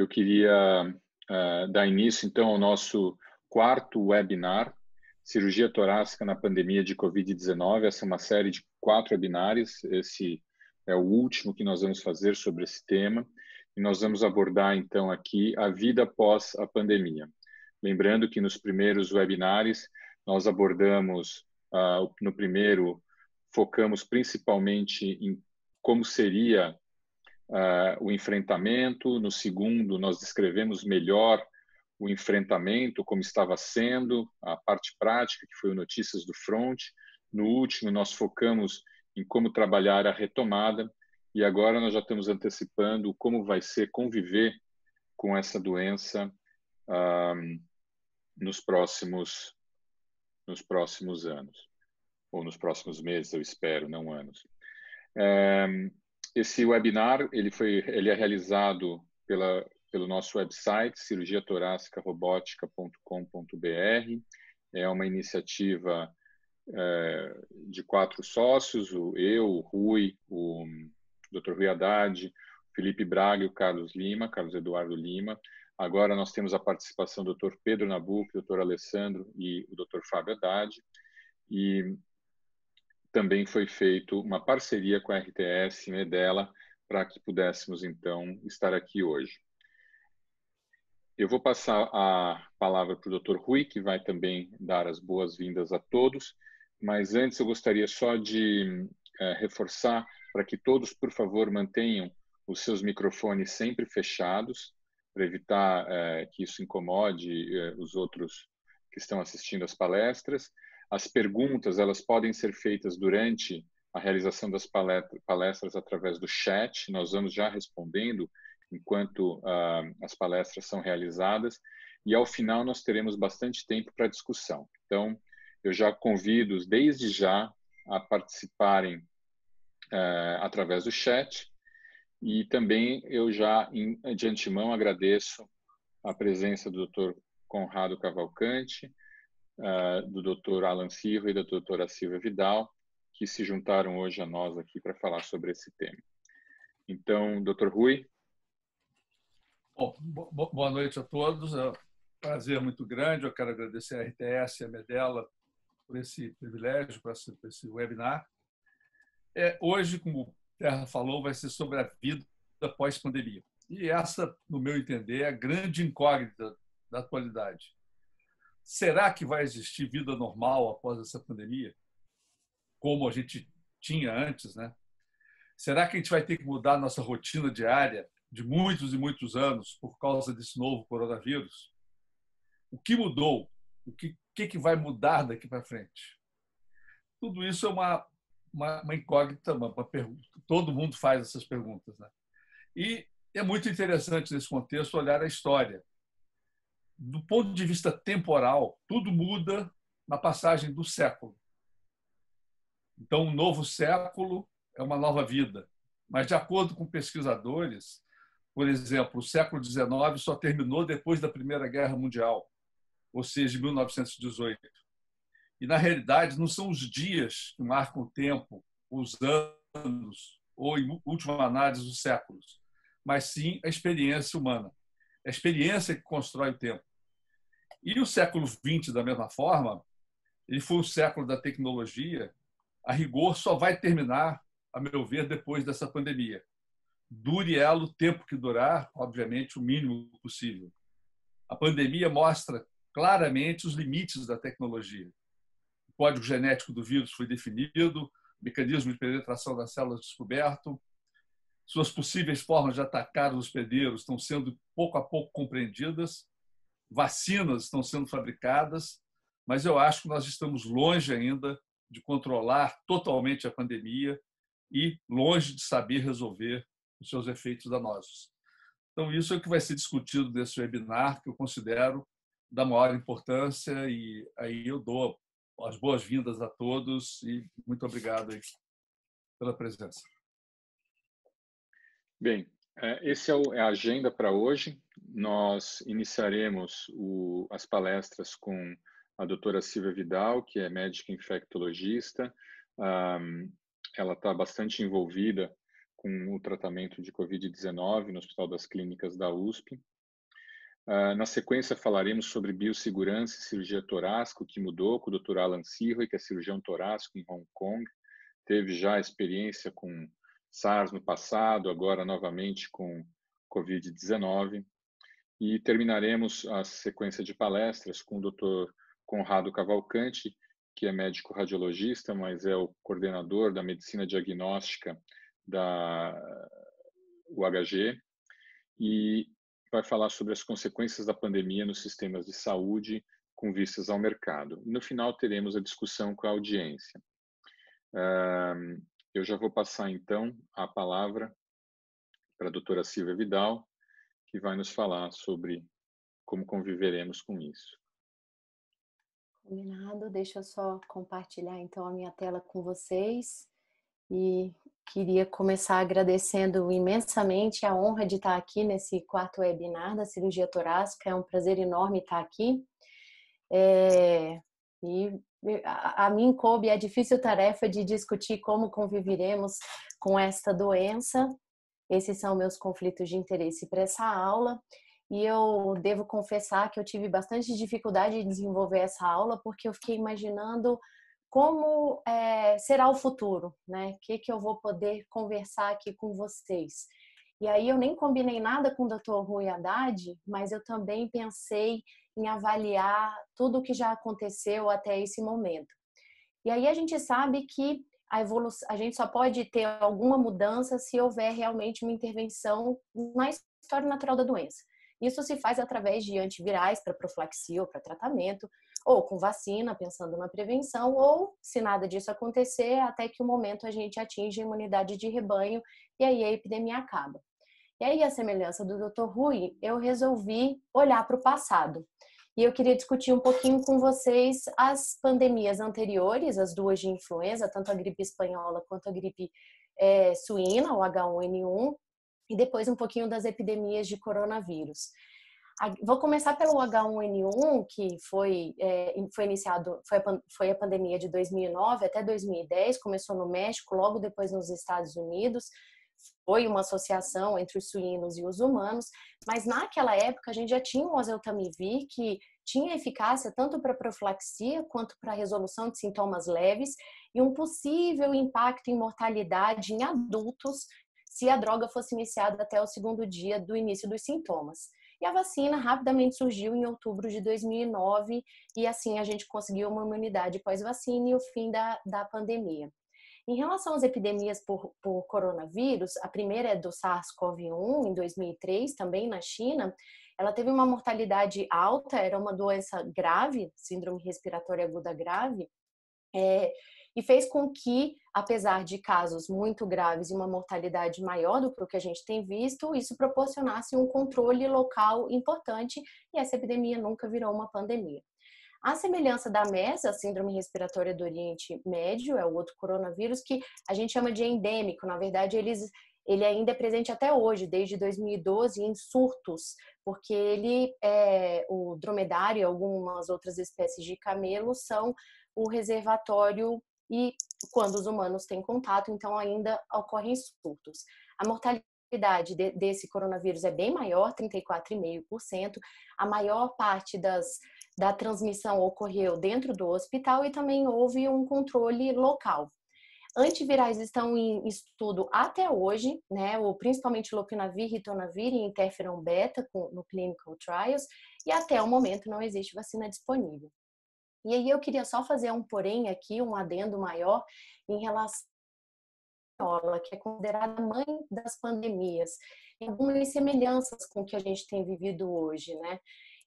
Eu queria uh, dar início, então, ao nosso quarto webinar, Cirurgia Torácica na Pandemia de Covid-19. Essa é uma série de quatro webinários. Esse é o último que nós vamos fazer sobre esse tema. E nós vamos abordar, então, aqui a vida após a pandemia. Lembrando que nos primeiros webinários, nós abordamos, uh, no primeiro, focamos principalmente em como seria uh, o enfrentamento. No segundo, nós descrevemos melhor o enfrentamento, como estava sendo, a parte prática, que foi o Notícias do Front. No último, nós focamos em como trabalhar a retomada. E agora nós já estamos antecipando como vai ser conviver com essa doença ah, nos próximos nos próximos anos ou nos próximos meses, eu espero, não anos. Um, esse webinar ele foi ele é realizado pela pelo nosso website cirurgiatorácicarobótica.com.br. É uma iniciativa é, de quatro sócios, o eu, o Rui, o Dr. Rui Haddad, o Felipe Braga e o Carlos Lima, Carlos Eduardo Lima. Agora nós temos a participação do Dr. Pedro Nabuco, Dr. Alessandro e o Dr. Fábio Haddad. E também foi feito uma parceria com a RTS e Medela para que pudéssemos, então, estar aqui hoje. Eu vou passar a palavra para o Dr. Rui, que vai também dar as boas-vindas a todos, mas antes eu gostaria só de é, reforçar para que todos, por favor, mantenham os seus microfones sempre fechados, para evitar é, que isso incomode é, os outros que estão assistindo às palestras. As perguntas elas podem ser feitas durante a realização das palestras através do chat. Nós vamos já respondendo enquanto uh, as palestras são realizadas. E ao final nós teremos bastante tempo para discussão. Então, eu já convido desde já a participarem uh, através do chat. E também eu já, de antemão, agradeço a presença do Dr. Conrado Cavalcante, uh, do Dr. Alan Silva e da doutora Silvia Vidal, que se juntaram hoje a nós aqui para falar sobre esse tema. Então, Dr. Rui. Bom, boa noite a todos. É um prazer muito grande. Eu quero agradecer a RTS e a Medela por esse privilégio, por esse, por esse webinar. É, hoje, como o Terra falou, vai ser sobre a vida pós-pandemia. E essa, no meu entender, é a grande incógnita da atualidade. Será que vai existir vida normal após essa pandemia? Como a gente tinha antes, né? Será que a gente vai ter que mudar nossa rotina diária de muitos e muitos anos por causa desse novo coronavírus? O que mudou? O que, que, que vai mudar daqui para frente? Tudo isso é uma, uma, uma incógnita, uma, uma, pergunta. Todo mundo faz essas perguntas. Né? E é muito interessante, nesse contexto, olhar a história do ponto de vista temporal, tudo muda na passagem do século. Então, um novo século é uma nova vida. Mas, de acordo com pesquisadores, por exemplo, o século XIX só terminou depois da Primeira Guerra Mundial, ou seja, em 1918. E, na realidade, não são os dias que marcam o tempo, os anos, ou, em última análise, os séculos, mas sim a experiência humana. É a experiência que constrói o tempo. E o século XX, da mesma forma, ele foi o século da tecnologia. A rigor, só vai terminar, a meu ver, depois dessa pandemia. Dure ela o tempo que durar, obviamente, o mínimo possível. A pandemia mostra claramente os limites da tecnologia. O código genético do vírus foi definido, o mecanismo de penetração das células descoberto, suas possíveis formas de atacar os hospedeiros estão sendo pouco a pouco compreendidas vacinas estão sendo fabricadas, mas eu acho que nós estamos longe ainda de controlar totalmente a pandemia e longe de saber resolver os seus efeitos danosos. Então, isso é o que vai ser discutido nesse webinar, que eu considero da maior importância, e aí eu dou as boas-vindas a todos e muito obrigado pela presença. Bem, esse é, é a agenda para hoje. Nós iniciaremos o, as palestras com a doutora Silvia Vidal, que é médica infectologista. Um, ela está bastante envolvida com o tratamento de Covid-19 no Hospital das Clínicas da USP. Uh, na sequência, falaremos sobre biossegurança e cirurgia torácica, o que mudou com o Dr. Alan Sirroy, que é cirurgião torácico em Hong Kong. Teve já experiência com SARS no passado, agora novamente com Covid-19. E terminaremos a sequência de palestras com o Dr. Conrado Cavalcante, que é médico radiologista, mas é o coordenador da medicina diagnóstica da UHG, e vai falar sobre as consequências da pandemia nos sistemas de saúde com vistas ao mercado. No final, teremos a discussão com a audiência. Eu já vou passar, então, a palavra para a doutora Silvia Vidal, que vai nos falar sobre como conviveremos com isso. Combinado, deixa eu só compartilhar então a minha tela com vocês e queria começar agradecendo imensamente a honra de estar aqui nesse quarto webinar da cirurgia torácica, é um prazer enorme estar aqui. É, e a, mim coube a difícil tarefa de discutir como conviveremos com esta doença. Esses são meus conflitos de interesse para essa aula. E eu devo confessar que eu tive bastante dificuldade de desenvolver essa aula, porque eu fiquei imaginando como é, será o futuro, né? O que, que eu vou poder conversar aqui com vocês. E aí eu nem combinei nada com o Dr. Rui Haddad, mas eu também pensei em avaliar tudo o que já aconteceu até esse momento. E aí a gente sabe que a evolução, a gente só pode ter alguma mudança se houver realmente uma intervenção na história natural da doença. Isso se faz através de antivirais para profilaxia ou para tratamento, ou com vacina, pensando na prevenção, ou, se nada disso acontecer, até que o momento a gente atinge a imunidade de rebanho e aí a epidemia acaba. E aí, a semelhança do Dr. Rui, eu resolvi olhar para o passado. E eu queria discutir um pouquinho com vocês as pandemias anteriores, as duas de influenza, tanto a gripe espanhola quanto a gripe é, suína, o H1N1, e depois um pouquinho das epidemias de coronavírus. Vou começar pelo H1N1, que foi, é, foi iniciado, foi a, foi a pandemia de 2009 até 2010, começou no México, logo depois nos Estados Unidos, foi uma associação entre os suínos e os humanos, mas naquela época a gente já tinha o oseltamivir, que tinha eficácia tanto para profilaxia quanto para resolução de sintomas leves e um possível impacto em mortalidade em adultos se a droga fosse iniciada até o segundo dia do início dos sintomas. E a vacina rapidamente surgiu em outubro de 2009 e assim a gente conseguiu uma imunidade pós-vacina e o fim da, da pandemia. Em relação às epidemias por, por coronavírus, a primeira é do SARS-CoV-1 em 2003, também na China. Ela teve uma mortalidade alta, era uma doença grave, síndrome respiratória aguda grave, é, e fez com que, apesar de casos muito graves e uma mortalidade maior do que o que a gente tem visto, isso proporcionasse um controle local importante e essa epidemia nunca virou uma pandemia. A semelhança da MERS, a Síndrome Respiratória do Oriente Médio, é o outro coronavírus que a gente chama de endêmico. Na verdade, eles, ele ainda é presente até hoje, desde 2012, em surtos, porque ele, é, o dromedário e algumas outras espécies de camelo são o reservatório e quando os humanos têm contato, então ainda ocorrem surtos. A mortalidade de, desse coronavírus é bem maior, 34,5%. A maior parte das da transmissão ocorreu dentro do hospital e também houve um controle local. Antivirais estão em estudo até hoje, né? O, principalmente lopinavir, ritonavir e interferon beta no clinical trials, e até o momento não existe vacina disponível. E aí eu queria só fazer um porém aqui, um adendo maior em relação que é considerada mãe das pandemias, em algumas semelhanças com o que a gente tem vivido hoje, né?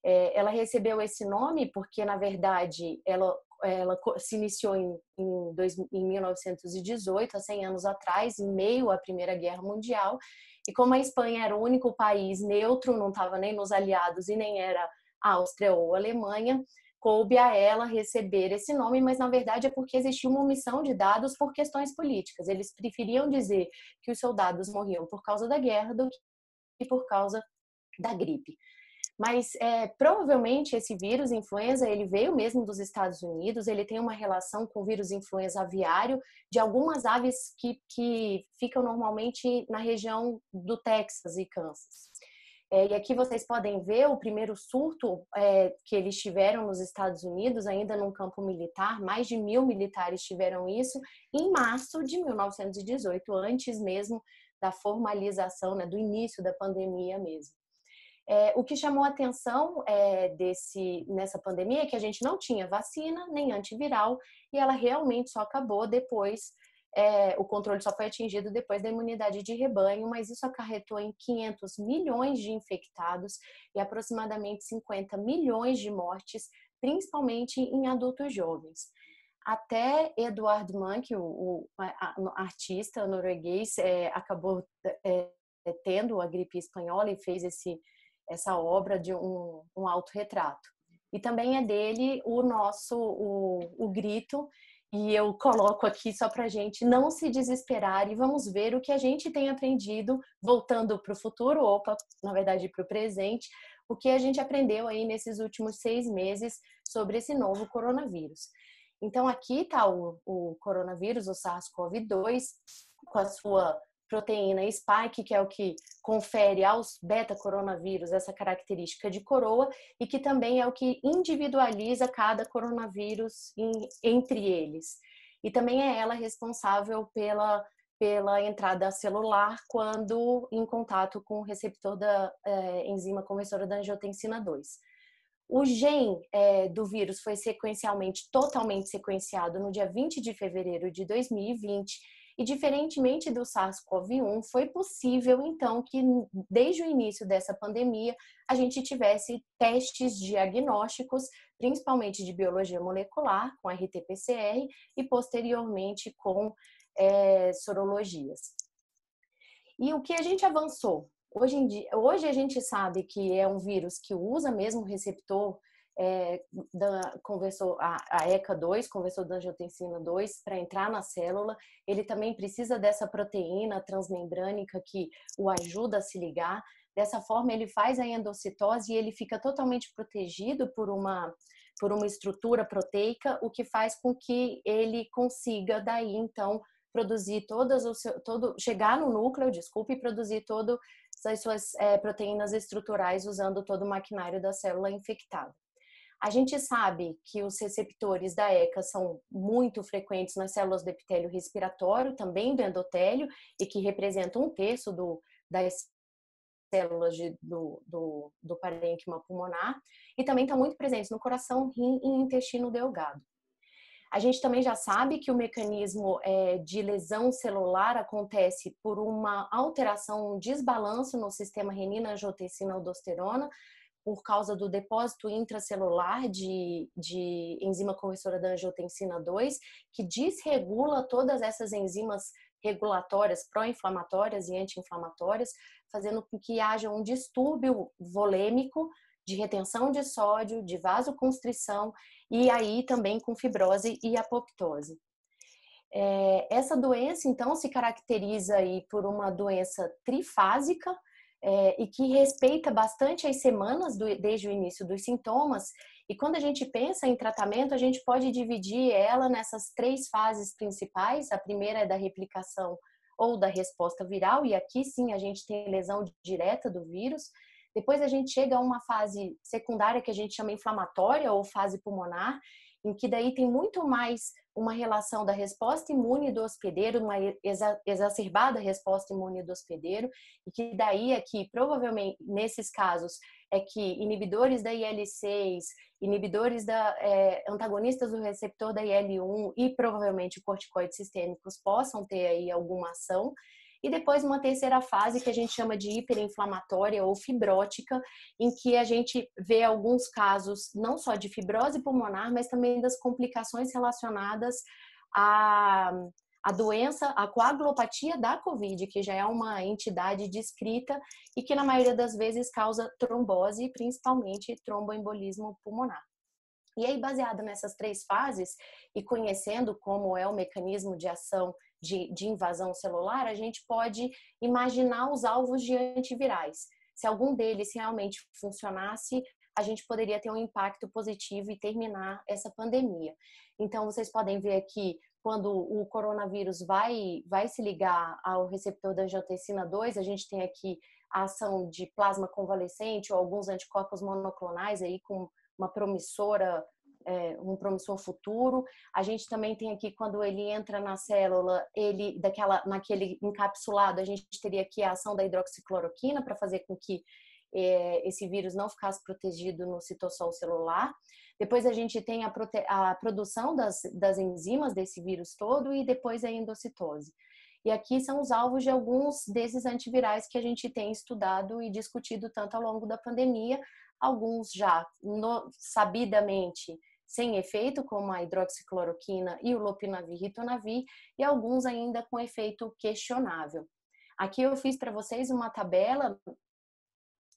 É, ela recebeu esse nome porque, na verdade, ela, ela se iniciou em, em, dois, em 1918, há 100 anos atrás, em meio à Primeira Guerra Mundial. E como a Espanha era o único país neutro, não estava nem nos aliados e nem era a Áustria ou a Alemanha, coube a ela receber esse nome, mas na verdade é porque existia uma omissão de dados por questões políticas. Eles preferiam dizer que os soldados morriam por causa da guerra do que por causa da gripe. Mas é, provavelmente esse vírus influenza ele veio mesmo dos Estados Unidos. Ele tem uma relação com o vírus influenza aviário de algumas aves que, que ficam normalmente na região do Texas e Kansas. É, e aqui vocês podem ver o primeiro surto é, que eles tiveram nos Estados Unidos, ainda num campo militar, mais de mil militares tiveram isso, em março de 1918, antes mesmo da formalização, né, do início da pandemia mesmo. É, o que chamou a atenção é, desse, nessa pandemia é que a gente não tinha vacina nem antiviral e ela realmente só acabou depois é, o controle só foi atingido depois da imunidade de rebanho, mas isso acarretou em 500 milhões de infectados e aproximadamente 50 milhões de mortes, principalmente em adultos jovens. Até Eduard Munch, o, o a, a, artista norueguês, é, acabou é, tendo a gripe espanhola e fez esse, essa obra de um, um autorretrato. E também é dele o nosso o, o grito e eu coloco aqui só para gente não se desesperar e vamos ver o que a gente tem aprendido, voltando para o futuro, opa, na verdade para o presente, o que a gente aprendeu aí nesses últimos seis meses sobre esse novo coronavírus. Então, aqui está o, o coronavírus, o SARS-CoV-2, com a sua proteína spike, que é o que confere aos beta-coronavírus essa característica de coroa e que também é o que individualiza cada coronavírus em, entre eles. E também é ela responsável pela, pela entrada celular quando em contato com o receptor da é, enzima conversora da angiotensina 2. O gene é, do vírus foi sequencialmente, totalmente sequenciado no dia 20 de fevereiro de 2020 e diferentemente do SARS-CoV-1, foi possível então que desde o início dessa pandemia a gente tivesse testes diagnósticos, principalmente de biologia molecular, com RT-PCR e posteriormente com é, sorologias. E o que a gente avançou? Hoje, dia, hoje a gente sabe que é um vírus que usa mesmo receptor é, da, conversou a, a ECA2, conversou da angiotensina 2 para entrar na célula. Ele também precisa dessa proteína transmembrânica que o ajuda a se ligar. Dessa forma, ele faz a endocitose e ele fica totalmente protegido por uma por uma estrutura proteica, o que faz com que ele consiga daí então produzir todas o seu, todo chegar no núcleo, desculpe, produzir todas as suas é, proteínas estruturais usando todo o maquinário da célula infectada. A gente sabe que os receptores da ECA são muito frequentes nas células do epitélio respiratório, também do endotélio, e que representam um terço do, das células de, do, do, do parênquima pulmonar, e também estão muito presentes no coração, rim e intestino delgado. A gente também já sabe que o mecanismo é, de lesão celular acontece por uma alteração, um desbalanço no sistema renina-angiotensina-aldosterona, por causa do depósito intracelular de, de enzima conversora da angiotensina 2, que desregula todas essas enzimas regulatórias, pró-inflamatórias e anti-inflamatórias, fazendo com que haja um distúrbio volêmico de retenção de sódio, de vasoconstrição e aí também com fibrose e apoptose. É, essa doença, então, se caracteriza aí por uma doença trifásica, é, e que respeita bastante as semanas do, desde o início dos sintomas. E quando a gente pensa em tratamento, a gente pode dividir ela nessas três fases principais. A primeira é da replicação ou da resposta viral, e aqui sim a gente tem lesão direta do vírus. Depois a gente chega a uma fase secundária que a gente chama inflamatória ou fase pulmonar, em que daí tem muito mais uma relação da resposta imune do hospedeiro, uma exacerbada resposta imune do hospedeiro, e que daí é que, provavelmente, nesses casos, é que inibidores da IL-6, inibidores da, é, antagonistas do receptor da IL-1 e provavelmente corticoides sistêmicos possam ter aí alguma ação, e depois uma terceira fase que a gente chama de hiperinflamatória ou fibrótica, em que a gente vê alguns casos não só de fibrose pulmonar, mas também das complicações relacionadas à, à doença, a coagulopatia da COVID, que já é uma entidade descrita e que na maioria das vezes causa trombose, principalmente tromboembolismo pulmonar. E aí, baseado nessas três fases e conhecendo como é o mecanismo de ação de, de invasão celular, a gente pode imaginar os alvos de antivirais. Se algum deles realmente funcionasse, a gente poderia ter um impacto positivo e terminar essa pandemia. Então, vocês podem ver aqui, quando o coronavírus vai, vai se ligar ao receptor da angiotensina 2, a gente tem aqui a ação de plasma convalescente ou alguns anticorpos monoclonais aí com uma promissora é, um promissor futuro. A gente também tem aqui quando ele entra na célula, ele daquela naquele encapsulado, a gente teria aqui a ação da hidroxicloroquina para fazer com que é, esse vírus não ficasse protegido no citossol celular. Depois a gente tem a, a produção das, das enzimas desse vírus todo e depois a endocitose. E aqui são os alvos de alguns desses antivirais que a gente tem estudado e discutido tanto ao longo da pandemia, alguns já no, sabidamente sem efeito, como a hidroxicloroquina e o lopinavir ritonavir, e alguns ainda com efeito questionável. Aqui eu fiz para vocês uma tabela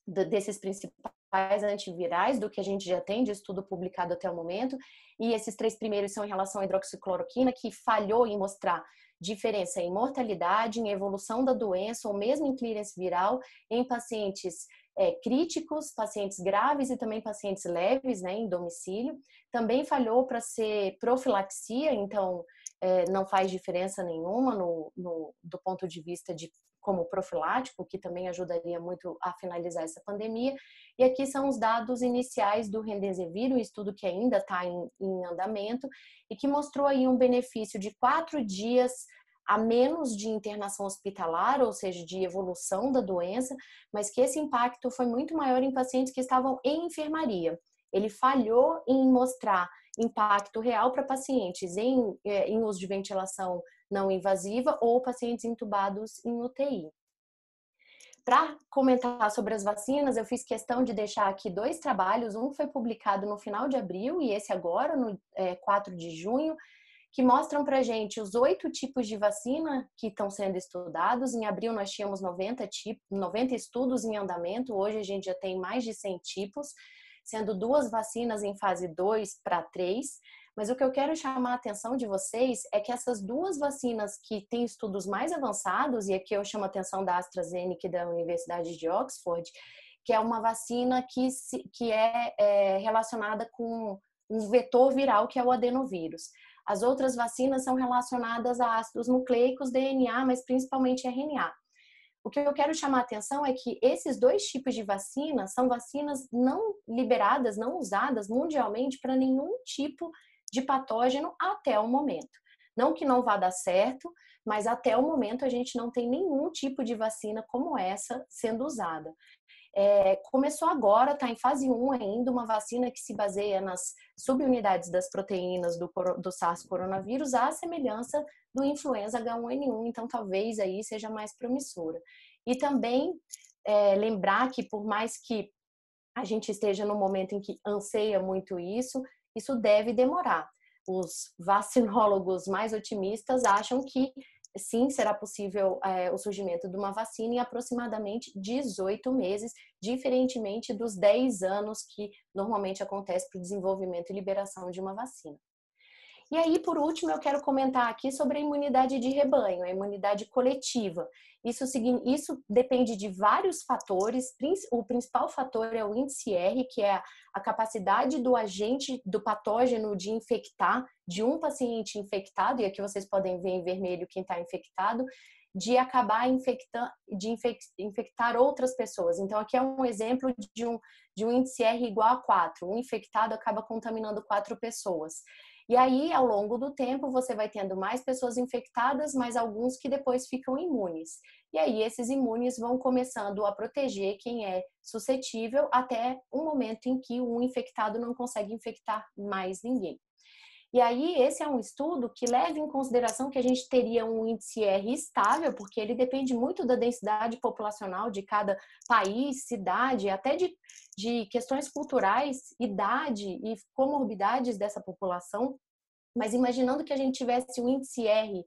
desses principais antivirais, do que a gente já tem de estudo publicado até o momento, e esses três primeiros são em relação à hidroxicloroquina, que falhou em mostrar diferença em mortalidade, em evolução da doença ou mesmo em clearance viral em pacientes é, críticos, pacientes graves e também pacientes leves, né, em domicílio. Também falhou para ser profilaxia, então é, não faz diferença nenhuma no, no, do ponto de vista de como profilático, que também ajudaria muito a finalizar essa pandemia. E aqui são os dados iniciais do Remdesivir, um estudo que ainda está em, em andamento e que mostrou aí um benefício de quatro dias a menos de internação hospitalar, ou seja, de evolução da doença, mas que esse impacto foi muito maior em pacientes que estavam em enfermaria. Ele falhou em mostrar impacto real para pacientes em, é, em uso de ventilação não invasiva ou pacientes intubados em UTI. Para comentar sobre as vacinas, eu fiz questão de deixar aqui dois trabalhos. Um foi publicado no final de abril e esse agora, no é, 4 de junho, que mostram para gente os oito tipos de vacina que estão sendo estudados. Em abril nós tínhamos 90, tipos, 90 estudos em andamento, hoje a gente já tem mais de 100 tipos, sendo duas vacinas em fase 2 para 3. Mas o que eu quero chamar a atenção de vocês é que essas duas vacinas que têm estudos mais avançados, e aqui eu chamo a atenção da AstraZeneca e da Universidade de Oxford, que é uma vacina que, que é, é relacionada com um vetor viral, que é o adenovírus. As outras vacinas são relacionadas a ácidos nucleicos, DNA, mas principalmente RNA. O que eu quero chamar a atenção é que esses dois tipos de vacina são vacinas não liberadas, não usadas mundialmente para nenhum tipo de patógeno até o momento. Não que não vá dar certo, mas até o momento a gente não tem nenhum tipo de vacina como essa sendo usada. É, começou agora, está em fase 1 ainda, uma vacina que se baseia nas subunidades das proteínas do, do SARS coronavírus, à semelhança do influenza H1N1, então talvez aí seja mais promissora. E também é, lembrar que por mais que a gente esteja no momento em que anseia muito isso, isso deve demorar. Os vacinólogos mais otimistas acham que sim, será possível é, o surgimento de uma vacina em aproximadamente 18 meses, diferentemente dos 10 anos que normalmente acontece para o desenvolvimento e liberação de uma vacina. E aí, por último, eu quero comentar aqui sobre a imunidade de rebanho, a imunidade coletiva. Isso, isso depende de vários fatores. O principal fator é o índice R, que é a capacidade do agente, do patógeno de infectar, de um paciente infectado, e aqui vocês podem ver em vermelho quem está infectado, de acabar infectando, de infectar outras pessoas. Então, aqui é um exemplo de um, de um índice R igual a 4. Um infectado acaba contaminando quatro pessoas. E aí, ao longo do tempo, você vai tendo mais pessoas infectadas, mas alguns que depois ficam imunes. E aí, esses imunes vão começando a proteger quem é suscetível até um momento em que um infectado não consegue infectar mais ninguém. E aí, esse é um estudo que leva em consideração que a gente teria um índice R estável, porque ele depende muito da densidade populacional de cada país, cidade, até de, de questões culturais, idade e comorbidades dessa população. Mas imaginando que a gente tivesse um índice R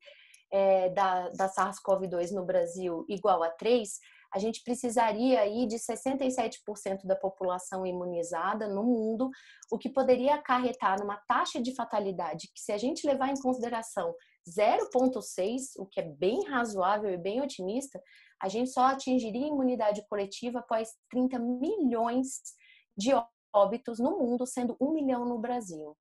é, da, da SARS-CoV-2 no Brasil igual a 3, a gente precisaria aí de 67% da população imunizada no mundo, o que poderia acarretar numa taxa de fatalidade que, se a gente levar em consideração 0,6, o que é bem razoável e bem otimista, a gente só atingiria imunidade coletiva após 30 milhões de óbitos no mundo, sendo 1 milhão no Brasil.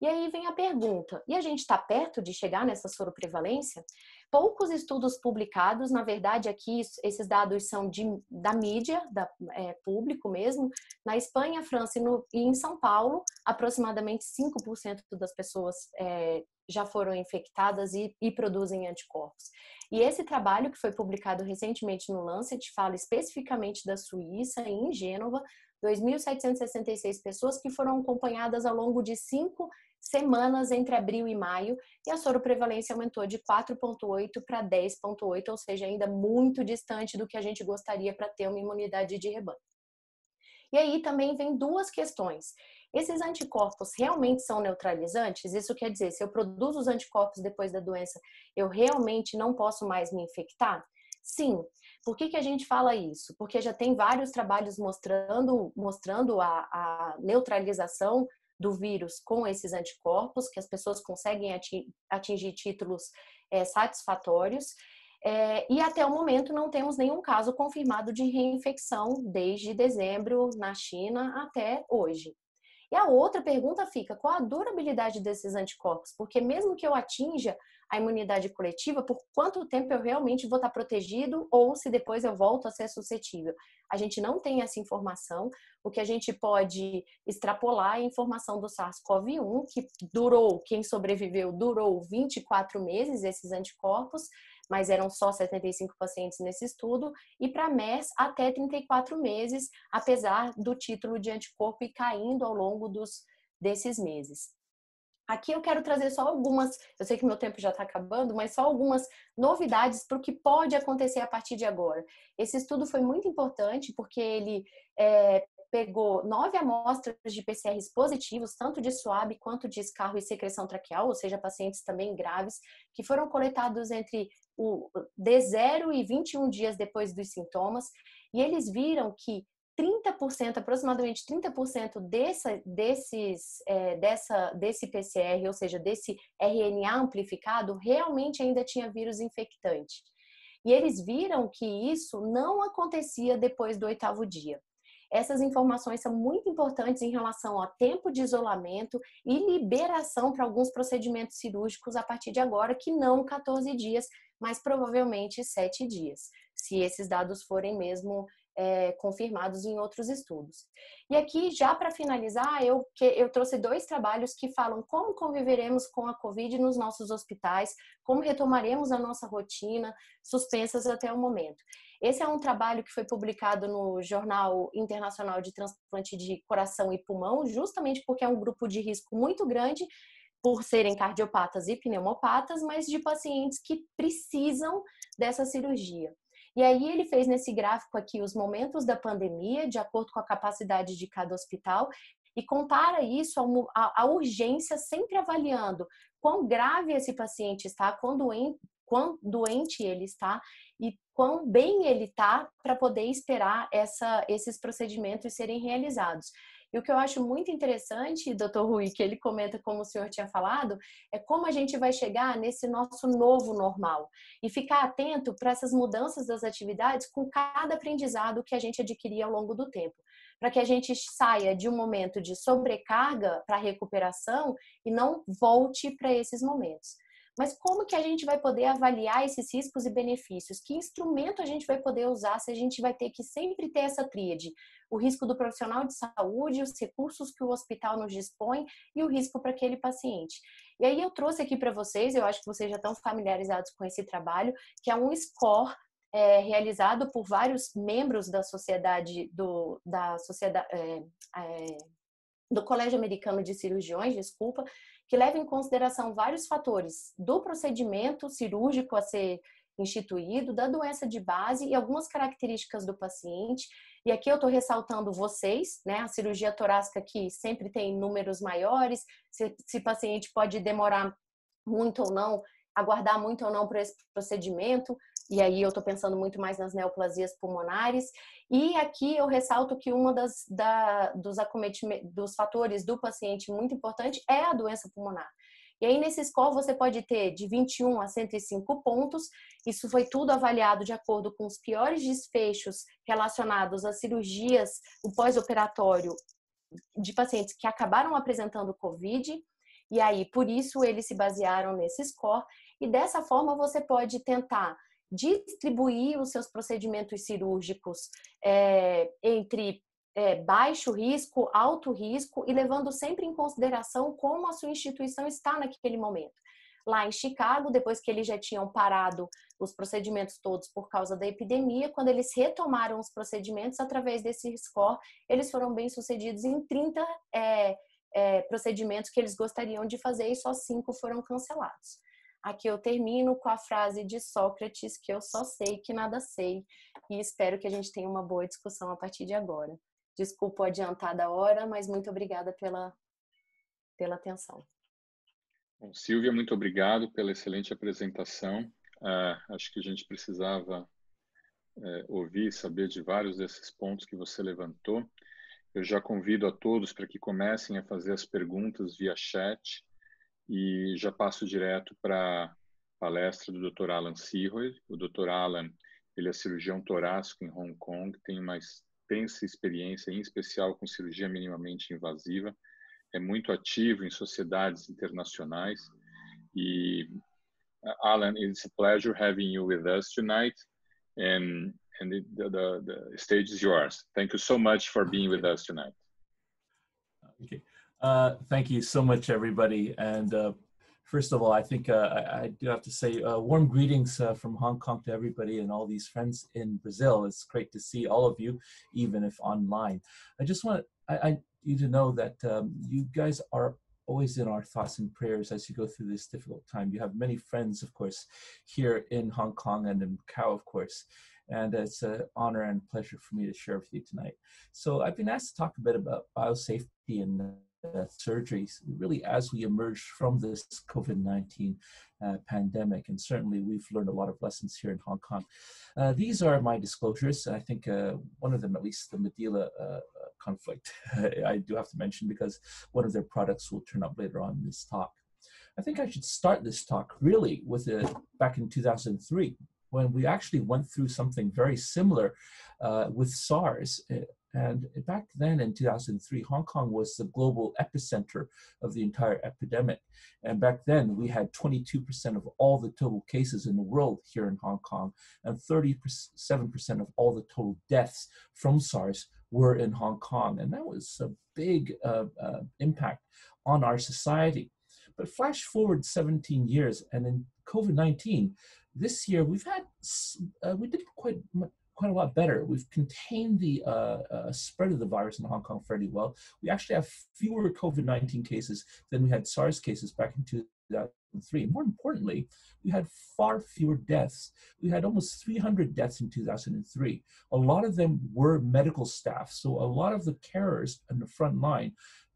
E aí vem a pergunta: e a gente está perto de chegar nessa soroprevalência? Poucos estudos publicados, na verdade, aqui esses dados são de, da mídia, da, é, público mesmo. Na Espanha, França e, no, e em São Paulo, aproximadamente 5% das pessoas é, já foram infectadas e, e, produzem anticorpos. E esse trabalho, que foi publicado recentemente no Lancet, fala especificamente da Suíça, em Gênova, 2.766 pessoas que foram acompanhadas ao longo de cinco semanas entre abril e maio, e a soroprevalência aumentou de 4,8 para 10,8, ou seja, ainda muito distante do que a gente gostaria para ter uma imunidade de rebanho. E aí também vem duas questões. Esses anticorpos realmente são neutralizantes? Isso quer dizer, se eu produzo os anticorpos depois da doença, eu realmente não posso mais me infectar? Sim. Por que, que a gente fala isso? Porque já tem vários trabalhos mostrando, mostrando a, a neutralização do vírus com esses anticorpos, que as pessoas conseguem atingir títulos é, satisfatórios. É, e até o momento não temos nenhum caso confirmado de reinfecção desde dezembro na China até hoje. E a outra pergunta fica: qual a durabilidade desses anticorpos? Porque mesmo que eu atinja a imunidade coletiva, por quanto tempo eu realmente vou estar protegido ou se depois eu volto a ser suscetível. A gente não tem essa informação. O que a gente pode extrapolar é a informação do SARS-CoV-1, que durou, quem sobreviveu, durou 24 meses, esses anticorpos, mas eram só 75 pacientes nesse estudo, e para MERS até 34 meses, apesar do título de anticorpo ir caindo ao longo dos, desses meses. Aqui eu quero trazer só algumas, eu sei que meu tempo já está acabando, mas só algumas novidades para o que pode acontecer a partir de agora. Esse estudo foi muito importante porque ele é, pegou nove amostras de PCRs positivos, tanto de SWAB quanto de escarro e secreção traqueal, ou seja, pacientes também graves, que foram coletados entre o de 0 e 21 dias depois dos sintomas, e eles viram que 30%, aproximadamente 30% dessa, desses, é, dessa, desse PCR, ou seja, desse RNA amplificado, realmente ainda tinha vírus infectante. E eles viram que isso não acontecia depois do oitavo dia. Essas informações são muito importantes em relação ao tempo de isolamento e liberação para alguns procedimentos cirúrgicos a partir de agora, que não 14 dias, mas provavelmente 7 dias, se esses dados forem mesmo é, confirmados em outros estudos. E aqui, já para finalizar, eu, que, eu trouxe dois trabalhos que falam como conviveremos com a Covid nos nossos hospitais, como retomaremos a nossa rotina, suspensas até o momento. Esse é um trabalho que foi publicado no Jornal Internacional de Transplante de Coração e Pulmão, justamente porque é um grupo de risco muito grande por serem cardiopatas e pneumopatas, mas de pacientes que precisam dessa cirurgia. E aí ele fez nesse gráfico aqui os momentos da pandemia, de acordo com a capacidade de cada hospital, e compara isso à urgência, sempre avaliando quão grave esse paciente está, quão doente, quão doente ele está e quão bem ele está para poder esperar essa, esses procedimentos serem realizados. E o que eu acho muito interessante, doutor Rui, que ele comenta, como o senhor tinha falado, é como a gente vai chegar nesse nosso novo normal e ficar atento para essas mudanças das atividades com cada aprendizado que a gente adquirir ao longo do tempo. Para que a gente saia de um momento de sobrecarga para recuperação e não volte para esses momentos. Mas como que a gente vai poder avaliar esses riscos e benefícios? Que instrumento a gente vai poder usar se a gente vai ter que sempre ter essa tríade? O risco do profissional de saúde, os recursos que o hospital nos dispõe e o risco para aquele paciente. E aí eu trouxe aqui para vocês, eu acho que vocês já estão familiarizados com esse trabalho, que é um score é, realizado por vários membros da sociedade do da sociedade é, é, do Colégio Americano de Cirurgiões, desculpa, que leva em consideração vários fatores do procedimento cirúrgico a ser instituído, da doença de base e algumas características do paciente. E aqui eu estou ressaltando vocês, né? A cirurgia torácica que sempre tem números maiores, se, se paciente pode demorar muito ou não, aguardar muito ou não para esse procedimento, e aí eu estou pensando muito mais nas neoplasias pulmonares. E aqui eu ressalto que uma das da, dos dos fatores do paciente muito importante é a doença pulmonar. E aí, nesse score, você pode ter de 21 a 105 pontos. Isso foi tudo avaliado de acordo com os piores desfechos relacionados a cirurgias, o pós-operatório de pacientes que acabaram apresentando Covid E aí, por isso, eles se basearam nesse score. E dessa forma, você pode tentar distribuir os seus procedimentos cirúrgicos é, entre é, baixo risco, alto risco e levando sempre em consideração como a sua instituição está naquele momento. Lá em Chicago, depois que eles já tinham parado os procedimentos todos por causa da epidemia, quando eles retomaram os procedimentos através desse score, eles foram bem sucedidos em 30 é, é, procedimentos que eles gostariam de fazer e só cinco foram cancelados. Aqui eu termino com a frase de Sócrates, que eu só sei que nada sei, e espero que a gente tenha uma boa discussão a partir de agora. Desculpa o adiantar da hora, mas muito obrigada pela, pela atenção. Bom, Silvia, muito obrigado pela excelente apresentação. Uh, acho que a gente precisava uh, ouvir e saber de vários desses pontos que você levantou. Eu já convido a todos para que comecem a fazer as perguntas via chat e já passo direto para a palestra do Dr. Alan Searoyd. O Dr. Alan, ele é cirurgião torácico em Hong Kong, tem uma extensa experiência, em especial com cirurgia minimamente invasiva, é muito ativo em sociedades internacionais. E Alan, it's a pleasure having you with us tonight, and and the, the, the stage is yours. Thank you so much for being with us tonight. Okay. Uh, thank you so much, everybody. And uh, first of all, I think uh, I, I, do have to say uh, warm greetings uh, from Hong Kong to everybody and all these friends in Brazil. It's great to see all of you, even if online. I just want I, I, you to know that um, you guys are always in our thoughts and prayers as you go through this difficult time. You have many friends, of course, here in Hong Kong and in Macau, of course and it's an honor and pleasure for me to share with you tonight. So I've been asked to talk a bit about biosafety and uh, surgeries, really as we emerge from this COVID-19 uh, pandemic. And certainly we've learned a lot of lessons here in Hong Kong. Uh, these are my disclosures. I think uh, one of them, at least the Medela uh, conflict, I do have to mention because one of their products will turn up later on in this talk. I think I should start this talk really with a, back in 2003 when we actually went through something very similar uh, with SARS. And back then in 2003, Hong Kong was the global epicenter of the entire epidemic. And back then, we had 22% of all the total cases in the world here in Hong Kong, and 37% of all the total deaths from SARS were in Hong Kong. And that was a big uh, uh, impact on our society. But flash forward 17 years, and in COVID 19, this year we've had uh, we did quite quite a lot better. We've contained the uh, uh, spread of the virus in Hong Kong fairly well. We actually have fewer COVID-19 cases than we had SARS cases back in 2003. More importantly, we had far fewer deaths. We had almost 300 deaths in 2003. A lot of them were medical staff. So a lot of the carers on the front line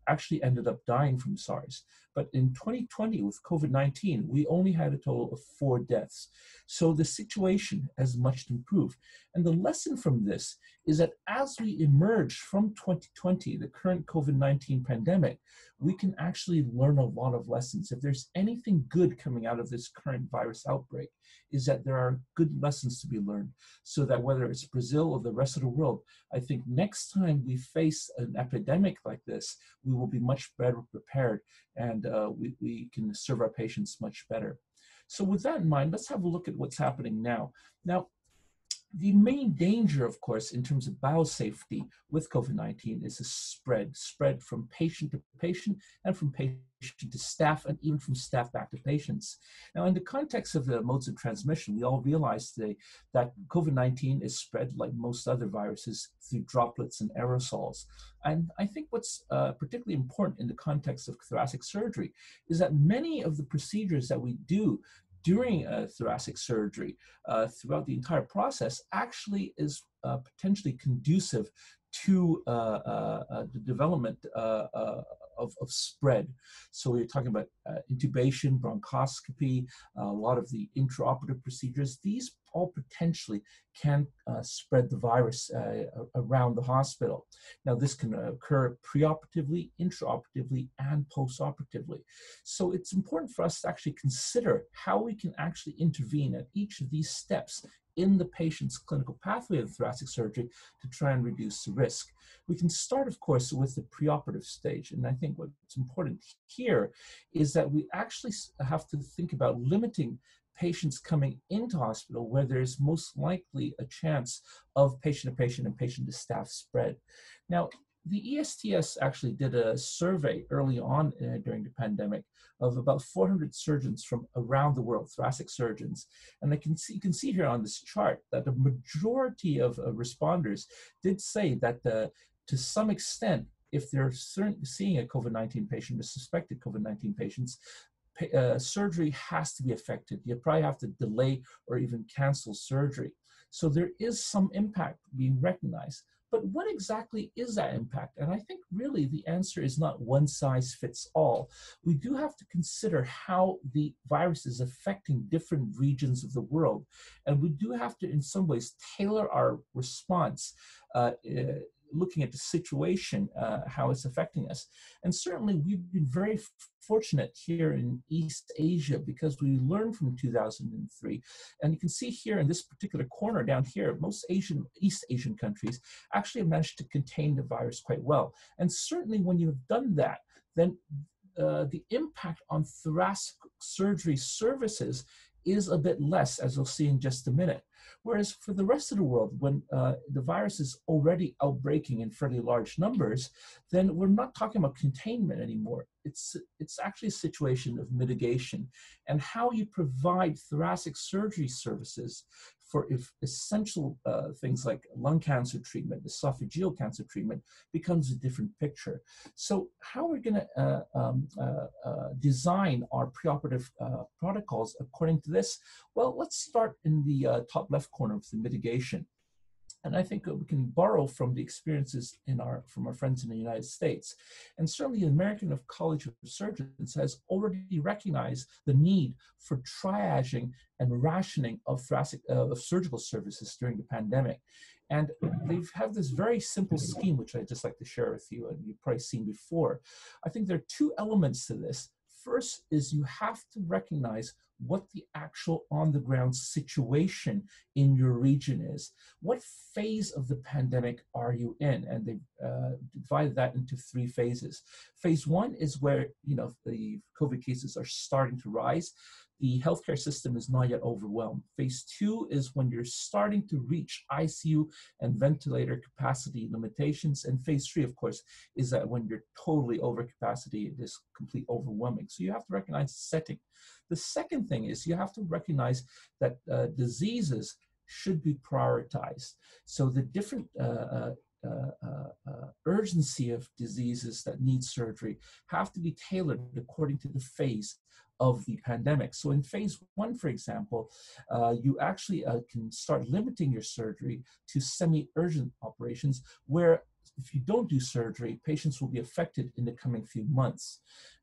actually ended up dying from SARS. But in 2020, with COVID 19, we only had a total of four deaths. So the situation has much improved. And the lesson from this is that as we emerge from 2020, the current COVID 19 pandemic, we can actually learn a lot of lessons. If there's anything good coming out of this current virus outbreak, is that there are good lessons to be learned. So that whether it's Brazil or the rest of the world, I think next time we face an epidemic like this, we will be much better prepared and uh, we, we can serve our patients much better. So with that in mind, let's have a look at what's happening now. Now, the main danger, of course, in terms of biosafety with COVID-19 is a spread, spread from patient to patient and from patient to staff and even from staff back to patients. Now, in the context of the modes of transmission, we all realize today that COVID-19 is spread like most other viruses through droplets and aerosols. And I think what's uh, particularly important in the context of thoracic surgery is that many of the procedures that we do during a thoracic surgery uh, throughout the entire process actually is uh, potentially conducive to uh, uh, the development of, of, spread. So we're talking about intubation, bronchoscopy, a lot of the intraoperative procedures. These all potentially can uh, spread the virus uh, around the hospital. Now, this can occur preoperatively, intraoperatively, and postoperatively. So it's important for us to actually consider how we can actually intervene at each of these steps in the patient's clinical pathway of thoracic surgery to try and reduce the risk. We can start, of course, with the preoperative stage. And I think what's important here is that we actually have to think about limiting patients coming into hospital where there's most likely a chance of patient to patient and patient to staff spread. Now, the ESTS actually did a survey early on uh, during the pandemic of about 400 surgeons from around the world, thoracic surgeons. And I can see, you can see here on this chart that the majority of uh, responders did say that the, to some extent, if they're seeing a COVID-19 patient or suspected COVID-19 patients, uh, surgery has to be affected. You probably have to delay or even cancel surgery. So there is some impact being recognized. But what exactly is that impact? And I think really the answer is not one size fits all. We do have to consider how the virus is affecting different regions of the world. And we do have to, in some ways, tailor our response. Uh, uh looking at the situation, uh, how it's affecting us. And certainly we've been very fortunate here in East Asia because we learned from 2003. And you can see here in this particular corner down here, most Asian, East Asian countries actually have managed to contain the virus quite well. And certainly when you have done that, then uh, the impact on thoracic surgery services is a bit less, as we'll see in just a minute. Whereas for the rest of the world, when uh, the virus is already outbreaking in fairly large numbers, then we're not talking about containment anymore. It's, it's actually a situation of mitigation and how you provide thoracic surgery services for if essential uh, things like lung cancer treatment, esophageal cancer treatment becomes a different picture. So how are we going to uh, um, uh, uh, design our preoperative uh, protocols according to this? Well, let's start in the uh, top left corner with the mitigation. And I think we can borrow from the experiences in our, from our friends in the United States. And certainly the American College of Surgeons has already recognized the need for triaging and rationing of, thoracic, uh, of surgical services during the pandemic. And they've had this very simple scheme, which I'd just like to share with you, and you've probably seen before. I think there are two elements to this. First is you have to recognize what the actual on the ground situation in your region is. What phase of the pandemic are you in? And they uh, divided that into three phases. Phase one is where you know the COVID cases are starting to rise the healthcare system is not yet overwhelmed. Phase two is when you're starting to reach ICU and ventilator capacity limitations. And phase three, of course, is that when you're totally over capacity, it is complete overwhelming. So you have to recognize the setting. The second thing is you have to recognize that uh, diseases should be prioritized. So the different uh, uh, urgency of diseases that need surgery have to be tailored according to the phase of the pandemic. So in phase one, for example, uh, you actually uh, can start limiting your surgery to semi-urgent operations where if you don't do surgery, patients will be affected in the coming few months.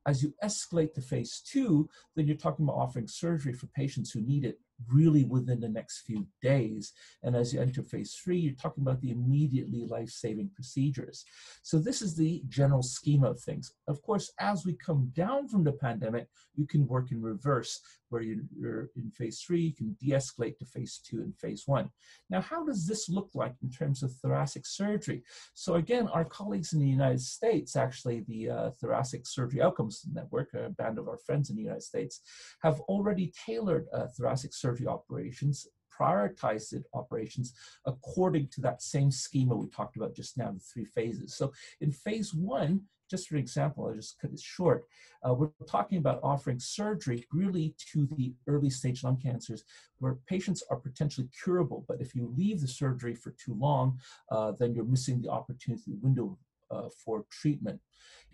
As you escalate to phase two, then you're talking about offering surgery for patients who need it really within the next few days. And as you enter phase three, you're talking about the immediately life-saving procedures. So this is the general scheme of things. Of course, as we come down from the pandemic, you can work in reverse, where you're in phase three, you can de-escalate to phase two and phase one. Now, how does this look like in terms of thoracic surgery? So again, our colleagues in the United States, actually the uh, Thoracic Surgery Network, a band of our friends in the United States, have already tailored uh, thoracic surgery operations, prioritized operations according to that same schema we talked about just now, the three phases. So in phase one, just for example, I'll just cut it short, uh, we're talking about offering surgery really to the early stage lung cancers where patients are potentially curable, but if you leave the surgery for too long, uh, then you're missing the opportunity window uh, for treatment.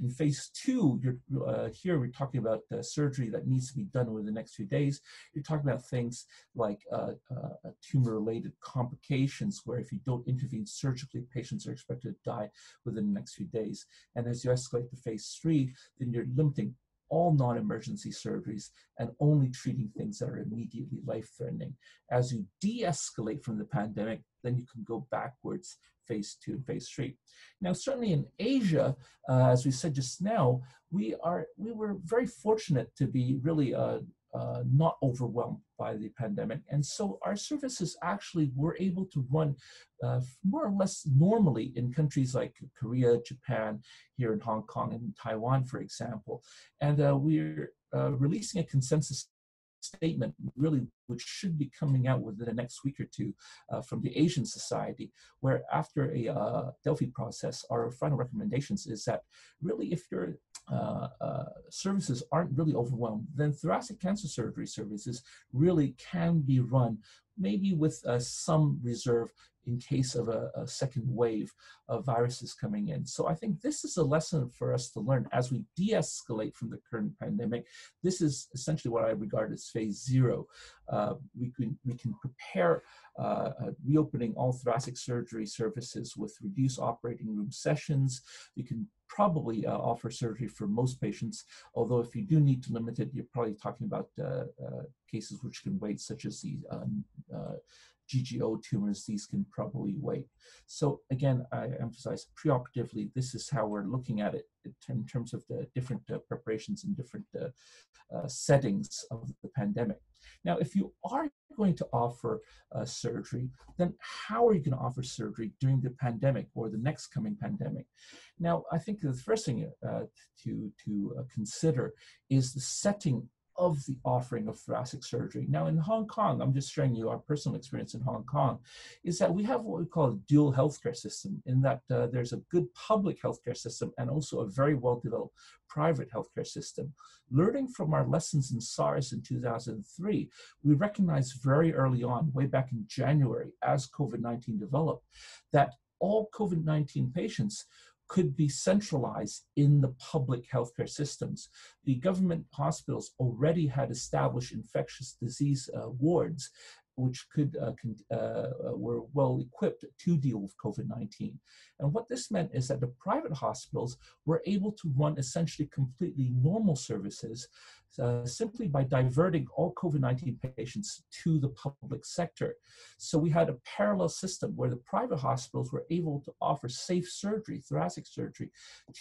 In phase two, uh, here we're talking about surgery that needs to be done within the next few days. You're talking about things like uh, uh, tumor-related complications, where if you don't intervene surgically, patients are expected to die within the next few days. And as you escalate to phase three, then you're limiting all non-emergency surgeries and only treating things that are immediately life-threatening. As you de-escalate from the pandemic, then you can go backwards phase two and phase three. Now, certainly in Asia, uh, as we said just now, we are we were very fortunate to be really uh, uh, not overwhelmed by the pandemic. And so our services actually were able to run uh, more or less normally in countries like Korea, Japan, here in Hong Kong, and Taiwan, for example. And uh, we're uh, releasing a consensus statement really which should be coming out within the next week or two uh, from the asian society where after a uh, delphi process our final recommendations is that really if your uh, uh, services aren't really overwhelmed then thoracic cancer surgery services really can be run maybe with uh, some reserve in case of a, a, second wave of viruses coming in. So I think this is a lesson for us to learn as we de-escalate from the current pandemic. This is essentially what I regard as phase zero. Uh, we can we can prepare uh, uh, reopening all thoracic surgery services with reduced operating room sessions. We can probably uh, offer surgery for most patients, although if you do need to limit it, you're probably talking about uh, uh, cases which can wait, such as the um, GGO tumors, these can probably wait. So again, I emphasize preoperatively, this is how we're looking at it in terms of the different uh, preparations and different uh, uh, settings of the pandemic. Now, if you are going to offer uh, surgery, then how are you going to offer surgery during the pandemic or the next coming pandemic? Now, I think the first thing uh, to, to uh, consider is the setting of the offering of thoracic surgery. Now, in Hong Kong, I'm just sharing you our personal experience in Hong Kong, is that we have what we call a dual healthcare system, in that uh, there's a good public healthcare system and also a very well developed private healthcare system. Learning from our lessons in SARS in 2003, we recognized very early on, way back in January, as COVID 19 developed, that all COVID 19 patients could be centralized in the public healthcare systems. The government hospitals already had established infectious disease uh, wards which could uh, uh, uh, were well equipped to deal with COVID-19. And what this meant is that the private hospitals were able to run essentially completely normal services uh, simply by diverting all COVID 19 patients to the public sector. So we had a parallel system where the private hospitals were able to offer safe surgery, thoracic surgery,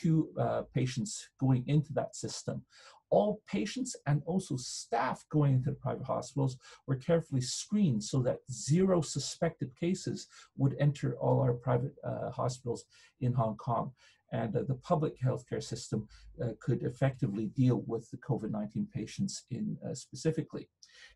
to uh, patients going into that system. All patients and also staff going into the private hospitals were carefully screened so that zero suspected cases would enter all our private uh, hospitals in Hong Kong and the public healthcare system uh, could effectively deal with the COVID-19 patients in uh, specifically.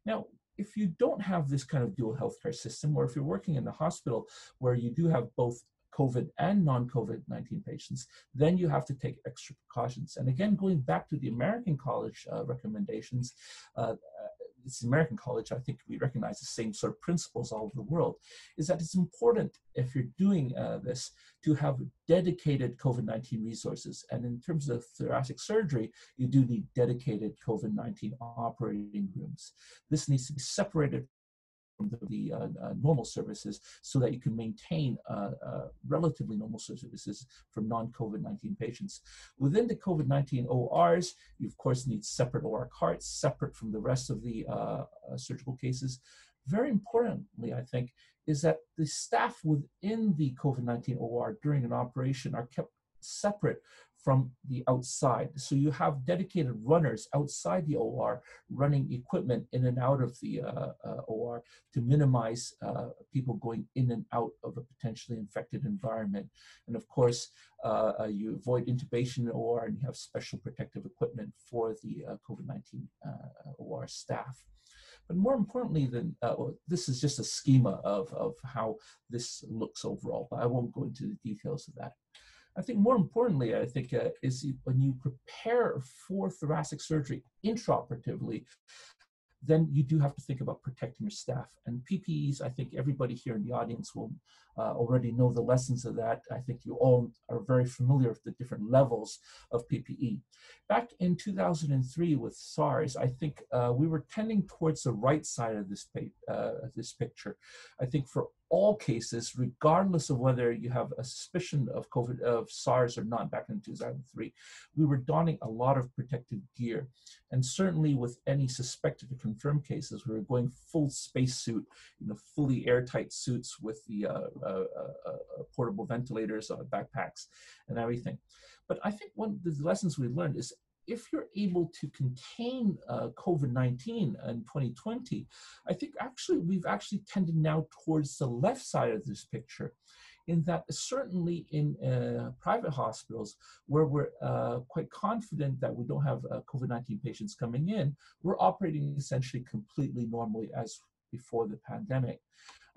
Now, if you don't have this kind of dual healthcare system, or if you're working in the hospital where you do have both COVID and non-COVID 19 patients, then you have to take extra precautions. And again, going back to the American College uh, recommendations, uh, this American college, I think we recognize the same sort of principles all over the world, is that it's important if you're doing uh, this to have dedicated COVID-19 resources. And in terms of thoracic surgery, you do need dedicated COVID-19 operating rooms. This needs to be separated the, uh, uh, normal services so that you can maintain uh, uh relatively normal services for non-COVID-19 patients. Within the COVID-19 ORs, you of course need separate OR carts, separate from the rest of the uh, uh, surgical cases. Very importantly, I think, is that the staff within the COVID-19 OR during an operation are kept separate from the outside. So you have dedicated runners outside the OR running equipment in and out of the uh, uh, OR to minimize uh, people going in and out of a potentially infected environment. And of course, uh, uh, you avoid intubation in the OR and you have special protective equipment for the uh, COVID-19 OR staff. But more importantly than uh, well, this is just a schema of, of how this looks overall, but I won't go into the details of that. I think more importantly, I think uh, is when you prepare for thoracic surgery intraoperatively, then you do have to think about protecting your staff. And PPEs, I think everybody here in the audience will uh, already know the lessons of that. I think you all are very familiar with the different levels of PPE. Back in 2003 with SARS, I think uh, we were tending towards the right side of this, uh, this picture. I think for all cases, regardless of whether you have a suspicion of COVID, of SARS or not back in 2003, we were donning a lot of protective gear. And certainly with any suspected or confirmed cases, we were going full spacesuit, you know, fully airtight suits with the uh, portable ventilators, backpacks, and everything. But I think one of the lessons we learned is if you're able to contain uh, COVID-19 in 2020, I think actually we've actually tended now towards the left side of this picture in that certainly in uh, private hospitals where we're uh, quite confident that we don't have uh, COVID-19 patients coming in, we're operating essentially completely normally as before the pandemic.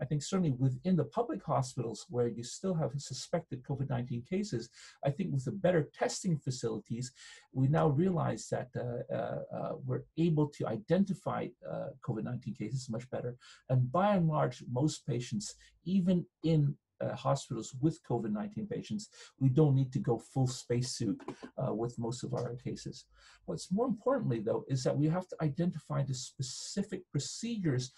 I think certainly within the public hospitals where you still have suspected COVID-19 cases, I think with the better testing facilities, we now realize that uh, uh, uh, we're able to identify uh, COVID-19 cases much better. And by and large, most patients, even in uh, hospitals with COVID-19 patients, we don't need to go full spacesuit uh, with most of our cases. What's more importantly, though, is that we have to identify the specific procedures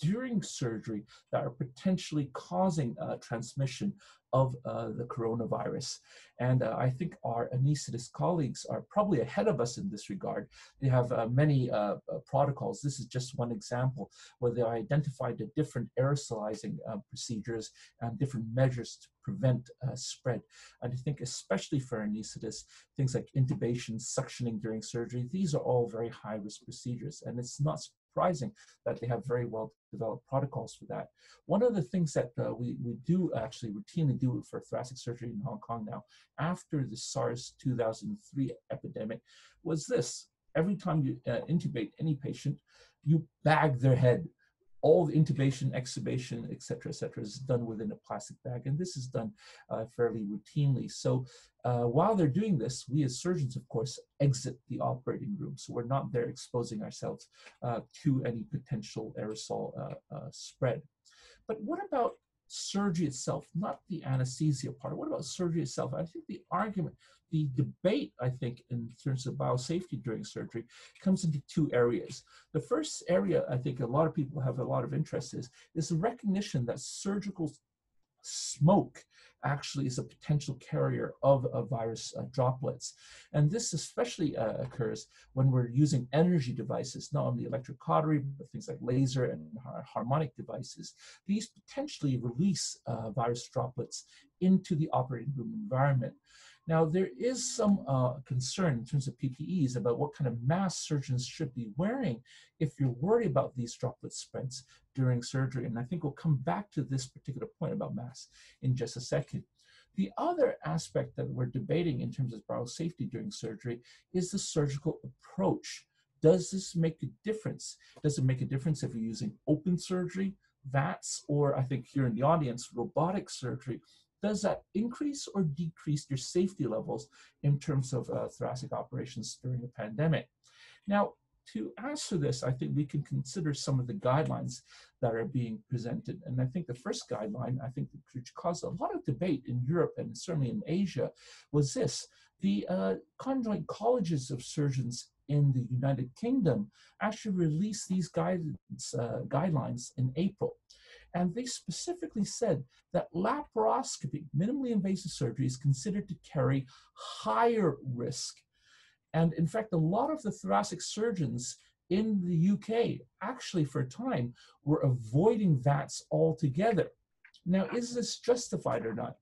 during surgery that are potentially causing uh, transmission of uh, the coronavirus. And uh, I think our anesthetist colleagues are probably ahead of us in this regard. They have uh, many uh, uh, protocols. This is just one example where they identified the different aerosolizing procedures and different measures to prevent spread. And I think especially for anesthetists, things like intubation, suctioning during surgery, these are all very high risk procedures. And it's not surprising that they have very well developed protocols for that. One of the things that uh, we, we do actually routinely do for thoracic surgery in Hong Kong now, after the SARS 2003 epidemic, was this. Every time you uh, intubate any patient, you bag their head all the intubation, extubation, et cetera, et cetera, is done within a plastic bag. And this is done uh, fairly routinely. So uh, while they're doing this, we as surgeons, of course, exit the operating room. So we're not there exposing ourselves uh, to any potential aerosol uh, uh, spread. But what about surgery itself, not the anesthesia part? What about surgery itself? I think the argument the debate, I think, in terms of biosafety during surgery comes into two areas. The first area I think a lot of people have a lot of interest is, is the recognition that surgical smoke actually is a potential carrier of virus uh, droplets. And this especially uh, occurs when we're using energy devices, not only electric cautery, but things like laser and harmonic devices. These potentially release uh, virus droplets into the operating room environment. Now, there is some uh, concern in terms of PPEs about what kind of masks surgeons should be wearing if you're worried about these droplet spreads during surgery. And I think we'll come back to this particular point about masks in just a second. The other aspect that we're debating in terms of biosafety during surgery is the surgical approach. Does this make a difference? Does it make a difference if you're using open surgery, VATS, or I think here in the audience, robotic surgery? Does that increase or decrease your safety levels in terms of uh, thoracic operations during a pandemic? Now, to answer this, I think we can consider some of the guidelines that are being presented. And I think the first guideline, I think, which caused a lot of debate in Europe and certainly in Asia, was this. The uh, conjoint colleges of surgeons in the United Kingdom actually released these guidance, uh, guidelines in April. And they specifically said that laparoscopy, minimally invasive surgery, is considered to carry higher risk. And in fact, a lot of the thoracic surgeons in the UK, actually for a time, were avoiding VATS altogether. Now, is this justified or not?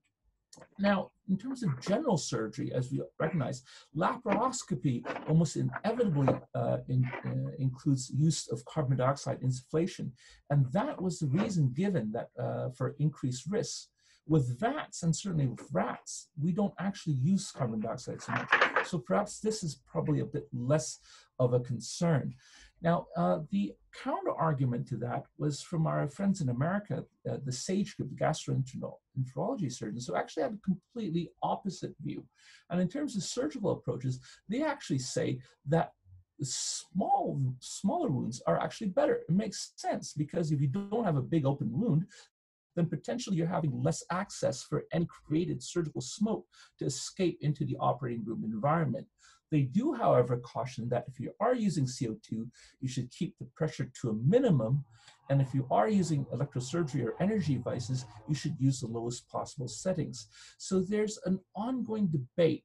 Now, in terms of general surgery, as we recognize, laparoscopy almost inevitably uh, in, uh, includes use of carbon dioxide insufflation. And that was the reason given that uh, for increased risks. With VATS and certainly with rats, we don't actually use carbon dioxide so much. So perhaps this is probably a bit less of a concern. Now, uh, the counter argument to that was from our friends in America, uh, the SAGE group, the gastroenterology surgeons, who actually had a completely opposite view. And in terms of surgical approaches, they actually say that small, smaller wounds are actually better. It makes sense because if you don't have a big open wound, then potentially you're having less access for any created surgical smoke to escape into the operating room environment. They do, however, caution that if you are using CO2, you should keep the pressure to a minimum. And if you are using electrosurgery or energy devices, you should use the lowest possible settings. So there's an ongoing debate.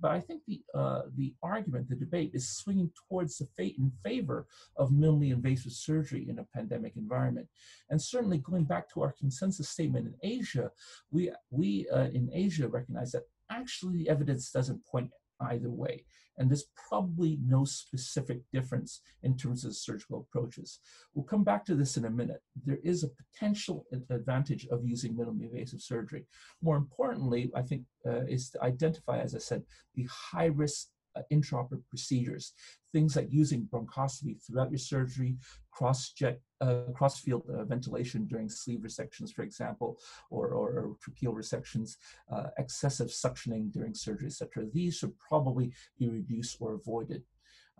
But I think the, uh, the argument, the debate is swinging towards the fate in favor of minimally invasive surgery in a pandemic environment. And certainly going back to our consensus statement in Asia, we, we uh, in Asia recognize that actually the evidence doesn't point either way. And there's probably no specific difference in terms of surgical approaches. We'll come back to this in a minute. There is a potential advantage of using minimally invasive surgery. More importantly, I think, uh, is to identify, as I said, the high risk intraoperative procedures, things like using bronchoscopy throughout your surgery, cross-jet, uh, cross-field uh, ventilation during sleeve resections, for example, or, or, or tracheal resections, uh, excessive suctioning during surgery, etc. These should probably be reduced or avoided.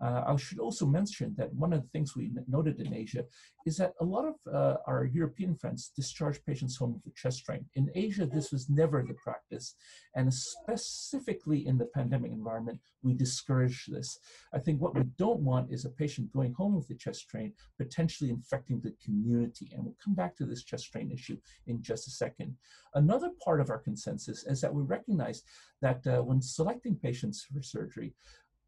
Uh, I should also mention that one of the things we noted in Asia is that a lot of uh, our European friends discharge patients home with a chest drain. In Asia, this was never the practice, and specifically in the pandemic environment, we discourage this. I think what we don't want is a patient going home with a chest drain, potentially infecting the community, and we'll come back to this chest drain issue in just a second. Another part of our consensus is that we recognize that uh, when selecting patients for surgery,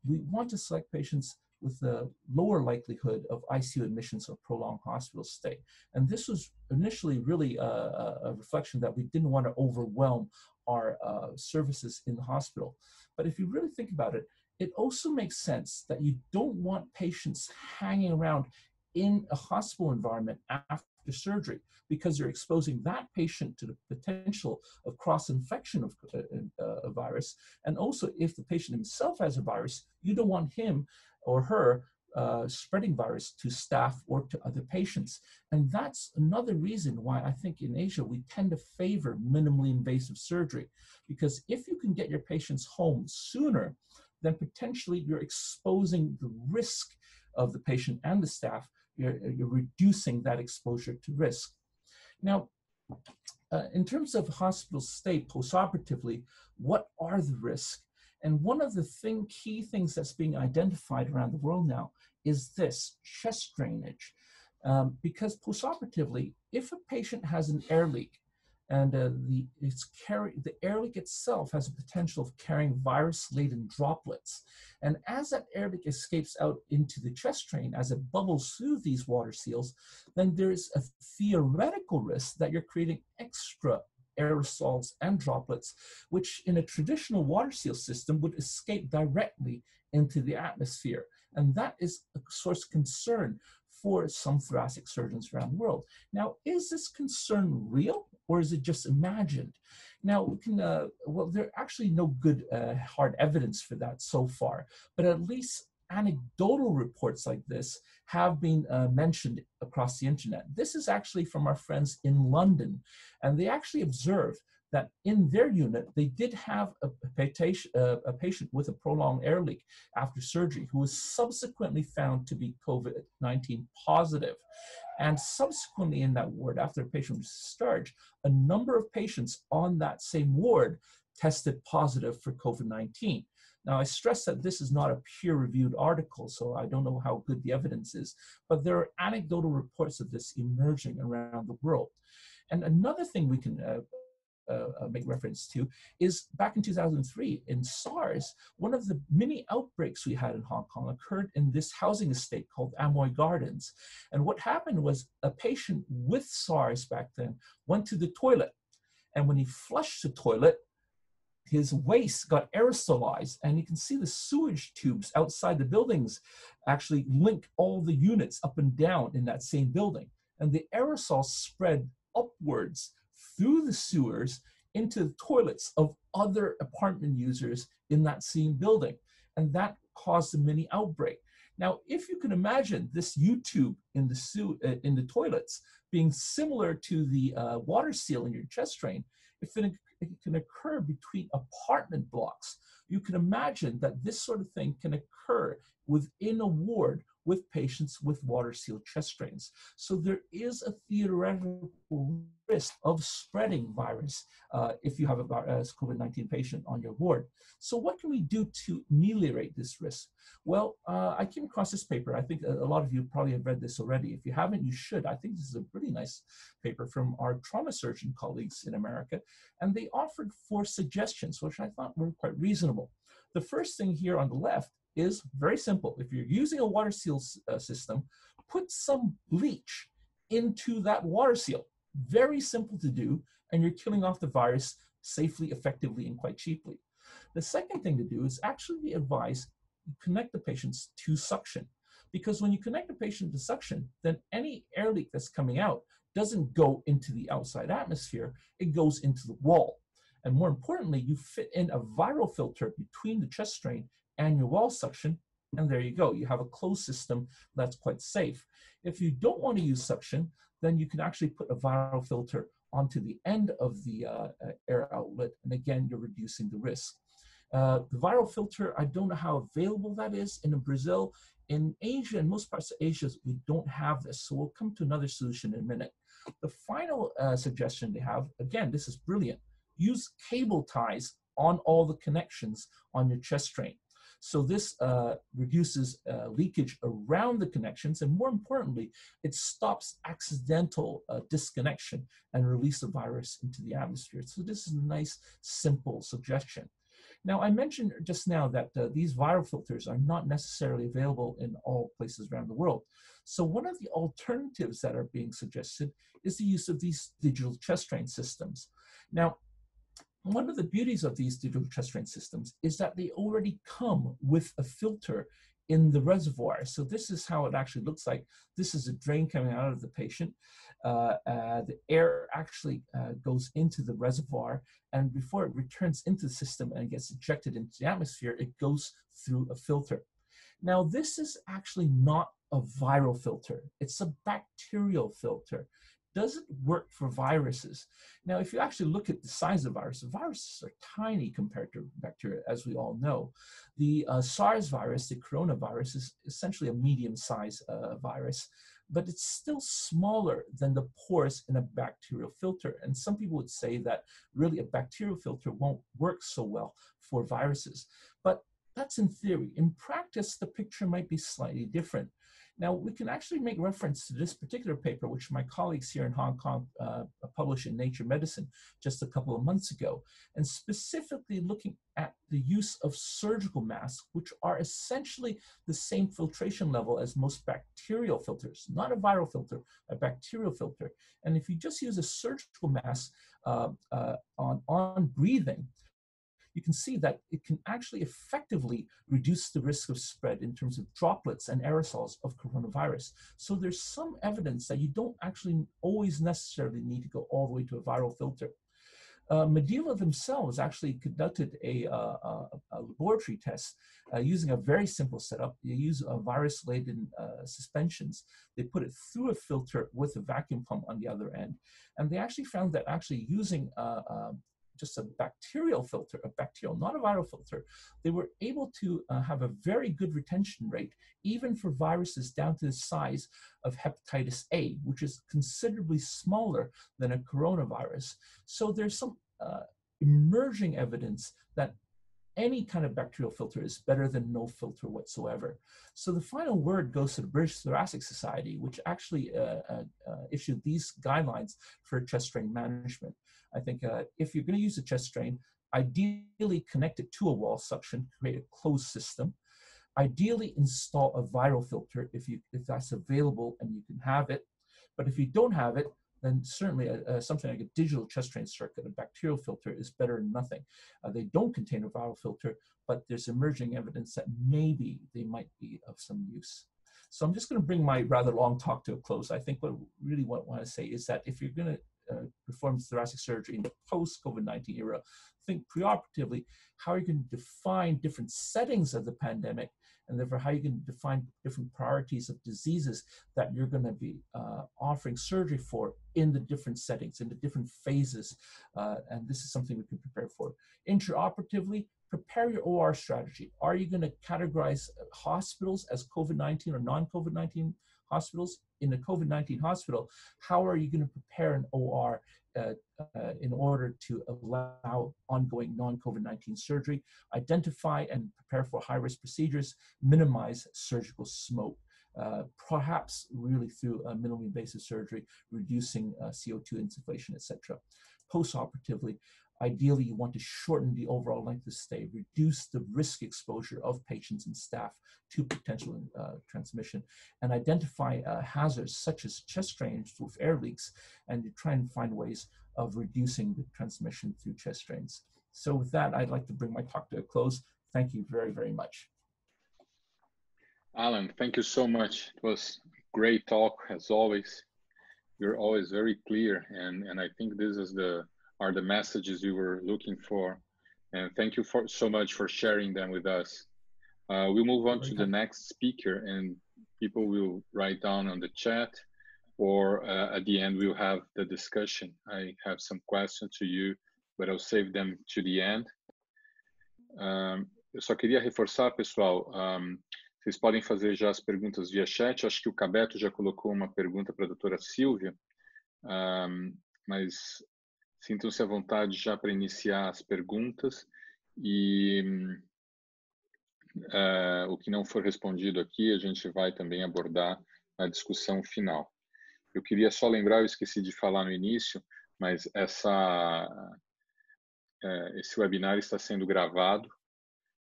we want to select patients with a lower likelihood of ICU admissions or prolonged hospital stay. And this was initially really a, a reflection that we didn't want to overwhelm our uh, services in the hospital. But if you really think about it, it also makes sense that you don't want patients hanging around in a hospital environment after surgery because you're exposing that patient to the potential of cross infection of uh, uh, a virus. And also, if the patient himself has a virus, you don't want him or her uh, spreading virus to staff or to other patients. And that's another reason why I think in Asia we tend to favor minimally invasive surgery. Because if you can get your patients home sooner, then potentially you're exposing the risk of the patient and the staff you're, you're reducing that exposure to risk. Now, uh, in terms of hospital stay postoperatively, what are the risks? And one of the thing, key things that's being identified around the world now is this chest drainage. Um, because postoperatively, if a patient has an air leak, and uh, the it's carry the air leak itself has a potential of carrying virus-laden droplets. And as that air leak escapes out into the chest drain, as it bubbles through these water seals, then there's a theoretical risk that you're creating extra aerosols and droplets, which in a traditional water seal system would escape directly into the atmosphere. And that is a source of concern for some thoracic surgeons around the world. Now, is this concern real or is it just imagined? Now, we can, uh, well, there actually no good uh, hard evidence for that so far, but at least anecdotal reports like this have been uh, mentioned across the internet. This is actually from our friends in London, and they actually observed that in their unit, they did have a, patient, a patient with a prolonged air leak after surgery who was subsequently found to be COVID 19 positive. And subsequently, in that ward, after the patient was discharged, a number of patients on that same ward tested positive for COVID 19. Now, I stress that this is not a peer reviewed article, so I don't know how good the evidence is, but there are anecdotal reports of this emerging around the world. And another thing we can uh, uh, uh, make reference to is back in 2003 in SARS, one of the many outbreaks we had in Hong Kong occurred in this housing estate called Amoy Gardens. And what happened was a patient with SARS back then went to the toilet. And when he flushed the toilet, his waste got aerosolized and you can see the sewage tubes outside the buildings actually link all the units up and down in that same building and the aerosol spread upwards through the sewers into the toilets of other apartment users in that same building. And that caused a mini outbreak. Now, if you can imagine this U-tube in the sew- uh, in the toilets being similar to the uh, water seal in your chest drain, if it, it can occur between apartment blocks, you can imagine that this sort of thing can occur within a ward with patients with water seal chest drains. So there is a theoretical risk of spreading virus uh, if you have a COVID-19 patient on your ward. So what can we do to ameliorate this risk? Well, uh, I came across this paper. I think a lot of you probably have read this already. If you haven't, you should. I think this is a really nice paper from our trauma surgeon colleagues in America. And they offered four suggestions, which I thought were quite reasonable. The first thing here on the left is very simple. If you're using a water seal uh, system, put some bleach into that water seal. Very simple to do, and you're killing off the virus safely, effectively, and quite cheaply. The second thing to do is actually advise connect the patients to suction. Because when you connect the patient to suction, then any air leak that's coming out doesn't go into the outside atmosphere, it goes into the wall. And more importantly, you fit in a viral filter between the chest drain your wall suction, and there you go. You have a closed system that's quite safe. If you don't want to use suction, then you can actually put a viral filter onto the end of the uh, uh air outlet, and again, you're reducing the risk. Uh, the viral filter, I don't know how available that is in Brazil. In Asia and most parts of Asia, we don't have this. So we'll come to another solution in a minute. The final uh, suggestion they have, again, this is brilliant. Use cable ties on all the connections on your chest drain. So this uh, reduces uh, leakage around the connections, and more importantly, it stops accidental uh, disconnection and release of virus into the atmosphere. So this is a nice, simple suggestion. Now, I mentioned just now that uh, these viral filters are not necessarily available in all places around the world. So one of the alternatives that are being suggested is the use of these digital chest drain systems. Now, one of the beauties of these digital chest drain systems is that they already come with a filter in the reservoir. So this is how it actually looks like. This is a drain coming out of the patient. Uh, uh, the air actually uh, goes into the reservoir, and before it returns into the system and gets ejected into the atmosphere, it goes through a filter. Now, this is actually not a viral filter. It's a bacterial filter does it work for viruses? Now, if you actually look at the size of viruses, viruses are tiny compared to bacteria, as we all know. The uh, SARS virus, the coronavirus, is essentially a medium-sized uh, virus, but it's still smaller than the pores in a bacterial filter. And some people would say that really a bacterial filter won't work so well for viruses. But that's in theory. In practice, the picture might be slightly different. Now, we can actually make reference to this particular paper, which my colleagues here in Hong Kong uh, published in Nature Medicine just a couple of months ago, and specifically looking at the use of surgical masks, which are essentially the same filtration level as most bacterial filters, not a viral filter, a bacterial filter. And if you just use a surgical mask uh, uh, on, on breathing, you can see that it can actually effectively reduce the risk of spread in terms of droplets and aerosols of coronavirus. So there's some evidence that you don't actually always necessarily need to go all the way to a viral filter. Uh, Medela themselves actually conducted a, uh, a, a laboratory test uh, using a very simple setup. They use a virus-laden uh, suspensions. They put it through a filter with a vacuum pump on the other end. And they actually found that actually using uh, uh, just a bacterial filter, a bacterial, not a viral filter, they were able to uh, have a very good retention rate, even for viruses down to the size of hepatitis A, which is considerably smaller than a coronavirus. So there's some uh, emerging evidence that any kind of bacterial filter is better than no filter whatsoever. So the final word goes to the British Thoracic Society, which actually uh, uh, uh, issued these guidelines for chest drain management. I think uh, if you're going to use a chest drain, ideally connect it to a wall suction, create a closed system. Ideally install a viral filter if, you, if that's available and you can have it. But if you don't have it, then certainly a, a, something like a digital chest drain circuit, a bacterial filter, is better than nothing. Uh, they don't contain a viral filter, but there's emerging evidence that maybe they might be of some use. So I'm just going to bring my rather long talk to a close. I think what I really want to say is that if you're going to uh, perform thoracic surgery in the post-COVID-19 era, think preoperatively, how you to define different settings of the pandemic and therefore how you can define different priorities of diseases that you're going to be uh, offering surgery for in the different settings, in the different phases. Uh, and this is something we can prepare for. Intraoperatively, prepare your OR strategy. Are you going to categorize hospitals as COVID-19 or non-COVID-19 hospitals? In a COVID-19 hospital, how are you going to prepare an OR uh, uh, in order to allow ongoing non-COVID-19 surgery, identify and prepare for high-risk procedures, minimize surgical smoke. Uh, perhaps really through minimally invasive surgery, reducing uh, CO2 insufflation, etc. Postoperatively, Ideally, you want to shorten the overall length of stay, reduce the risk exposure of patients and staff to potential uh, transmission, and identify uh, hazards such as chest drains with air leaks, and to try and find ways of reducing the transmission through chest drains. So with that, I'd like to bring my talk to a close. Thank you very, very much. Alan, thank you so much. It was great talk as always. You're always very clear, and and I think this is the are the messages you were looking for. And thank you for so much for sharing them with us. Uh, we'll move on to the next speaker, and people will write down on the chat, or uh, at the end we'll have the discussion. I have some questions to you, but I'll save them to the end. Um, eu só queria reforçar, pessoal, um, vocês podem fazer já as perguntas via chat. Acho que o Cabeto já colocou uma pergunta para a doutora Silvia, um, mas sintam-se à vontade já para iniciar as perguntas e uh, o que não for respondido aqui a gente vai também abordar na discussão final. Eu queria só lembrar, eu esqueci de falar no início, mas essa, uh, esse webinar está sendo gravado,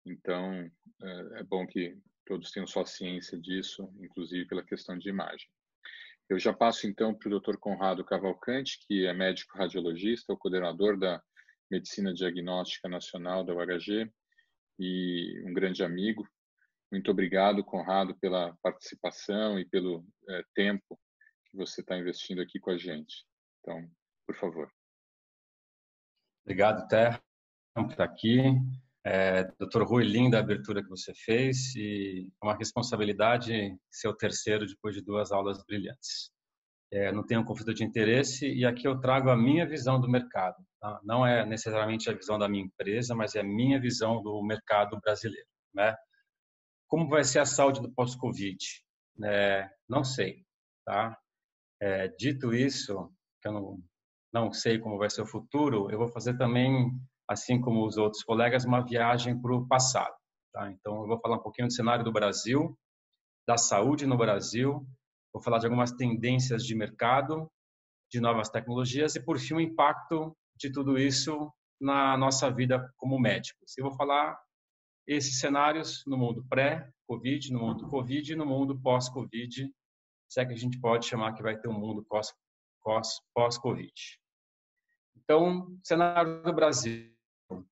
então uh, é bom que todos tenham sua ciência disso, inclusive pela questão de imagem. Eu já passo então para o Dr. Conrado Cavalcante, que é médico radiologista, o coordenador da Medicina Diagnóstica Nacional da UHG e um grande amigo. Muito obrigado, Conrado, pela participação e pelo é, tempo que você está investindo aqui com a gente. Então, por favor. Obrigado, Ter, por estar aqui. É, Doutor Rui, linda a abertura que você fez e é uma responsabilidade ser o terceiro depois de duas aulas brilhantes. É, não tenho conflito de interesse e aqui eu trago a minha visão do mercado. Tá? Não é necessariamente a visão da minha empresa, mas é a minha visão do mercado brasileiro. Né? Como vai ser a saúde do pós-Covid? É, não sei. Tá? É, dito isso, que eu não, não sei como vai ser o futuro, eu vou fazer também assim como os outros colegas, uma viagem para o passado. Tá? Então, eu vou falar um pouquinho do cenário do Brasil, da saúde no Brasil, vou falar de algumas tendências de mercado, de novas tecnologias e, por fim, o impacto de tudo isso na nossa vida como médicos. Eu vou falar esses cenários no mundo pré-Covid, no mundo Covid e no mundo pós-Covid, se é que a gente pode chamar que vai ter um mundo pós-Covid. Então, cenário do Brasil.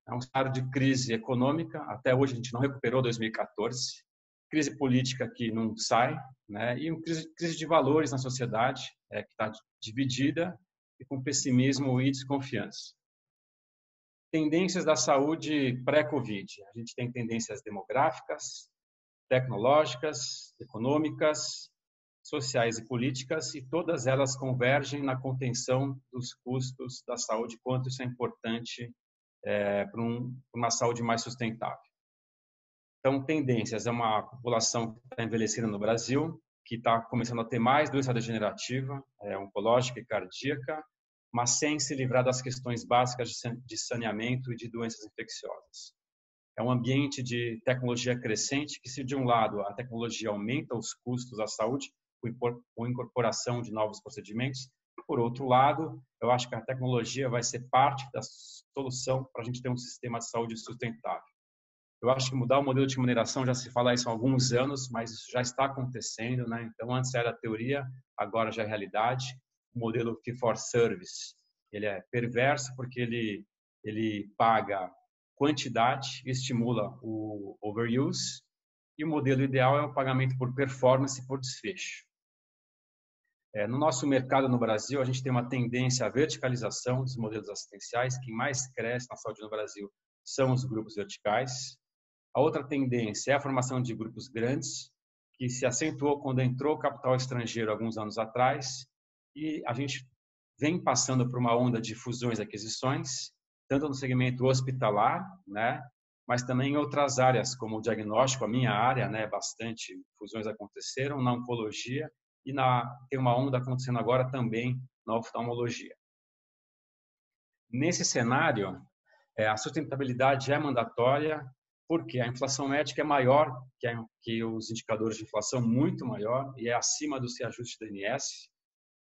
É um cenário de crise econômica, até hoje a gente não recuperou 2014, crise política que não sai, né? e uma crise, crise de valores na sociedade é, que está dividida e com pessimismo e desconfiança. Tendências da saúde pré-Covid. A gente tem tendências demográficas, tecnológicas, econômicas, sociais e políticas, e todas elas convergem na contenção dos custos da saúde, quanto isso é importante é, para um, uma saúde mais sustentável. Então, tendências é uma população que está envelhecendo no Brasil, que está começando a ter mais doença degenerativa, é, oncológica e cardíaca, mas sem se livrar das questões básicas de saneamento e de doenças infecciosas. É um ambiente de tecnologia crescente que, se de um lado a tecnologia aumenta os custos da saúde, com incorporação de novos procedimentos, por outro lado, eu acho que a tecnologia vai ser parte da solução para a gente ter um sistema de saúde sustentável. Eu acho que mudar o modelo de remuneração já se fala isso há alguns anos, mas isso já está acontecendo, né? Então, antes era teoria, agora já é realidade. O modelo fee for service, ele é perverso porque ele ele paga quantidade, estimula o overuse, e o modelo ideal é o pagamento por performance e por desfecho. É, no nosso mercado no Brasil, a gente tem uma tendência à verticalização dos modelos assistenciais. Quem mais cresce na saúde no Brasil são os grupos verticais. A outra tendência é a formação de grupos grandes, que se acentuou quando entrou capital estrangeiro alguns anos atrás. E a gente vem passando por uma onda de fusões e aquisições, tanto no segmento hospitalar, né, mas também em outras áreas, como o diagnóstico, a minha área, né, bastante fusões aconteceram, na oncologia e na, tem uma onda acontecendo agora também na oftalmologia. Nesse cenário, é, a sustentabilidade é mandatória porque a inflação médica é maior que, que os indicadores de inflação, muito maior, e é acima do reajuste do INS.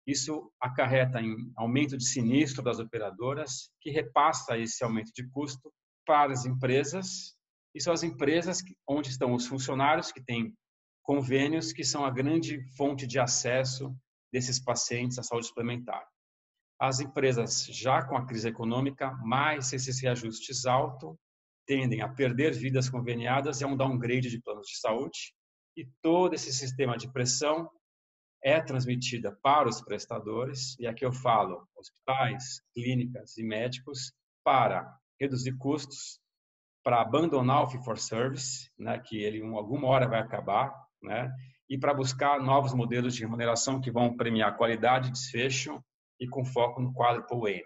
Isso acarreta em aumento de sinistro das operadoras, que repassa esse aumento de custo para as empresas, e são as empresas onde estão os funcionários que têm convênios que são a grande fonte de acesso desses pacientes à saúde suplementar. as empresas já com a crise econômica, mais esses reajustes altos, tendem a perder vidas conveniadas e a um downgrade de planos de saúde. E todo esse sistema de pressão é transmitida para os prestadores, e aqui eu falo hospitais, clínicas e médicos, para reduzir custos, para abandonar o fee for service, né, que ele em alguma hora vai acabar, né, e para buscar novos modelos de remuneração que vão premiar qualidade, desfecho e com foco no quadruple aim.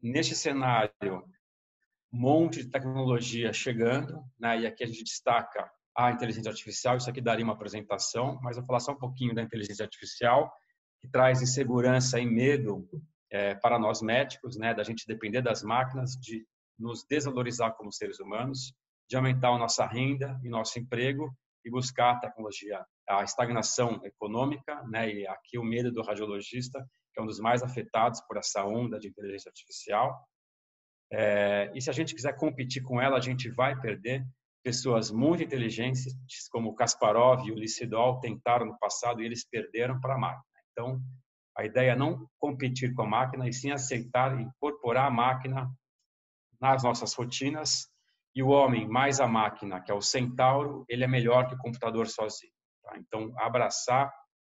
Neste cenário, um monte de tecnologia chegando, né, e aqui a gente destaca a inteligência artificial, isso aqui daria uma apresentação, mas vou falar só um pouquinho da inteligência artificial, que traz insegurança e medo é, para nós médicos, né, da gente depender das máquinas, de nos desvalorizar como seres humanos, de aumentar a nossa renda e nosso emprego e buscar a tecnologia, a estagnação econômica, né, e aqui o medo do radiologista, que é um dos mais afetados por essa onda de inteligência artificial. É, e se a gente quiser competir com ela, a gente vai perder. Pessoas muito inteligentes, como Kasparov e o Licidol, tentaram no passado e eles perderam para a máquina. Então, a ideia é não competir com a máquina, e sim aceitar incorporar a máquina nas nossas rotinas. E o homem mais a máquina, que é o centauro, ele é melhor que o computador sozinho. Tá? Então, abraçar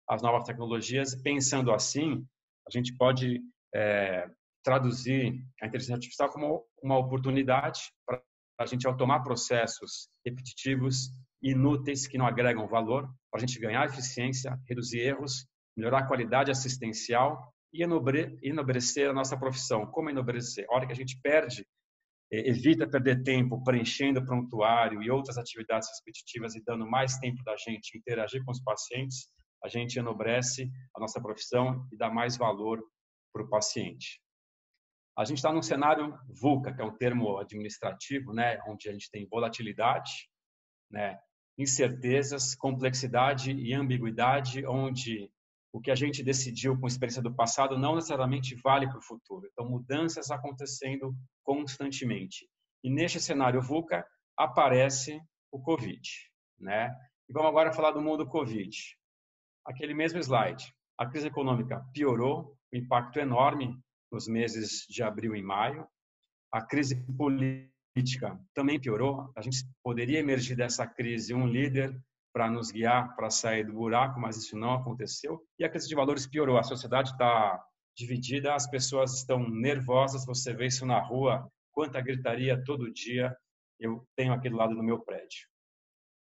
as novas tecnologias, pensando assim, a gente pode é, traduzir a inteligência artificial como uma oportunidade para a gente automar processos repetitivos, inúteis, que não agregam valor, para a gente ganhar eficiência, reduzir erros melhorar a qualidade assistencial e enobrecer a nossa profissão. Como enobrecer? A hora que a gente perde, evita perder tempo preenchendo prontuário e outras atividades repetitivas e dando mais tempo da gente interagir com os pacientes, a gente enobrece a nossa profissão e dá mais valor para o paciente. A gente está num cenário VUCA, que é um termo administrativo, né, onde a gente tem volatilidade, né, incertezas, complexidade e ambiguidade, onde o que a gente decidiu com a experiência do passado não necessariamente vale para o futuro. Então, mudanças acontecendo constantemente. E neste cenário VUCA aparece o Covid, né? E vamos agora falar do mundo Covid. Aquele mesmo slide. A crise econômica piorou, o impacto enorme nos meses de abril e maio. A crise política também piorou. A gente poderia emergir dessa crise um líder para nos guiar para sair do buraco, mas isso não aconteceu. E a crise de valores piorou. A sociedade está dividida, as pessoas estão nervosas. Você vê isso na rua, quanta gritaria todo dia eu tenho aqui do lado do meu prédio.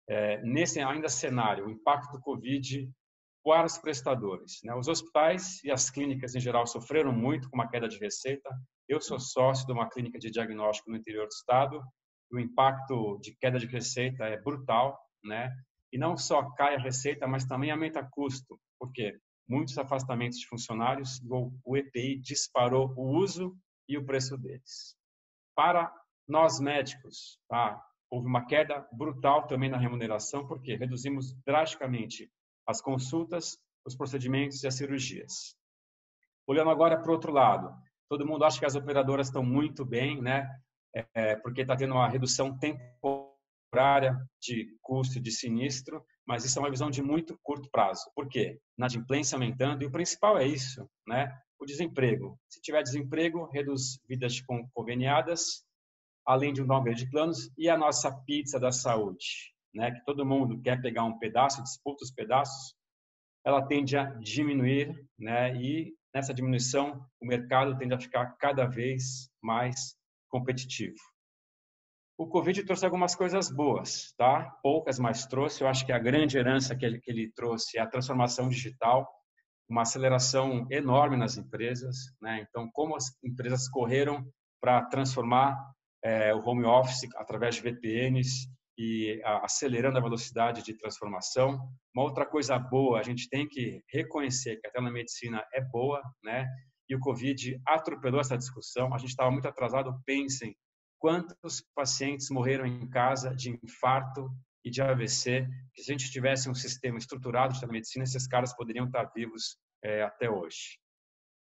É, nesse ainda cenário, o impacto do Covid para os prestadores. Né? Os hospitais e as clínicas em geral sofreram muito com uma queda de receita. Eu sou sócio de uma clínica de diagnóstico no interior do estado. O impacto de queda de receita é brutal, né? E não só cai a receita, mas também aumenta custo, porque muitos afastamentos de funcionários, o EPI disparou o uso e o preço deles. Para nós médicos, tá? houve uma queda brutal também na remuneração, porque reduzimos drasticamente as consultas, os procedimentos e as cirurgias. Olhando agora para o outro lado, todo mundo acha que as operadoras estão muito bem, né? É, porque está tendo uma redução temporária temporária de custo de sinistro, mas isso é uma visão de muito curto prazo. Por quê? Inadimplência aumentando e o principal é isso, né? O desemprego. Se tiver desemprego, reduz vidas conveniadas, além de um downgrade de planos e a nossa pizza da saúde, né? Que todo mundo quer pegar um pedaço, disputa os pedaços, ela tende a diminuir, né? E nessa diminuição, o mercado tende a ficar cada vez mais competitivo. O Covid trouxe algumas coisas boas, tá? Poucas, mas trouxe. Eu acho que a grande herança que ele, que ele trouxe é a transformação digital, uma aceleração enorme nas empresas, né? Então, como as empresas correram para transformar é, o home office através de VPNs e a, acelerando a velocidade de transformação. Uma outra coisa boa, a gente tem que reconhecer que a telemedicina é boa, né? E o Covid atropelou essa discussão. A gente estava muito atrasado. Pensem quantos pacientes morreram em casa de infarto e de AVC, que se a gente tivesse um sistema estruturado de telemedicina, esses caras poderiam estar vivos é, até hoje.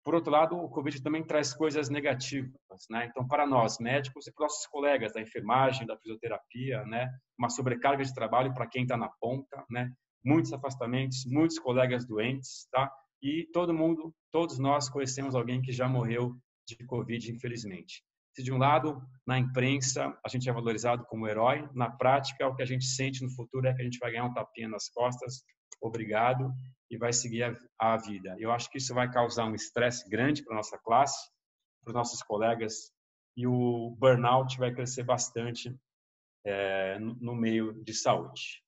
Por outro lado, o Covid também traz coisas negativas, né? Então, para nós médicos e para nossos colegas da enfermagem, da fisioterapia, né? Uma sobrecarga de trabalho para quem está na ponta, né? Muitos afastamentos, muitos colegas doentes, tá? e todo mundo, todos nós conhecemos alguém que já morreu de Covid, infelizmente. Se de um lado, na imprensa, a gente é valorizado como herói, na prática, o que a gente sente no futuro é que a gente vai ganhar um tapinha nas costas, obrigado, e vai seguir a, vida. Eu acho que isso vai causar um estresse grande para nossa classe, para os nossos colegas, e o burnout vai crescer bastante é, no meio de saúde.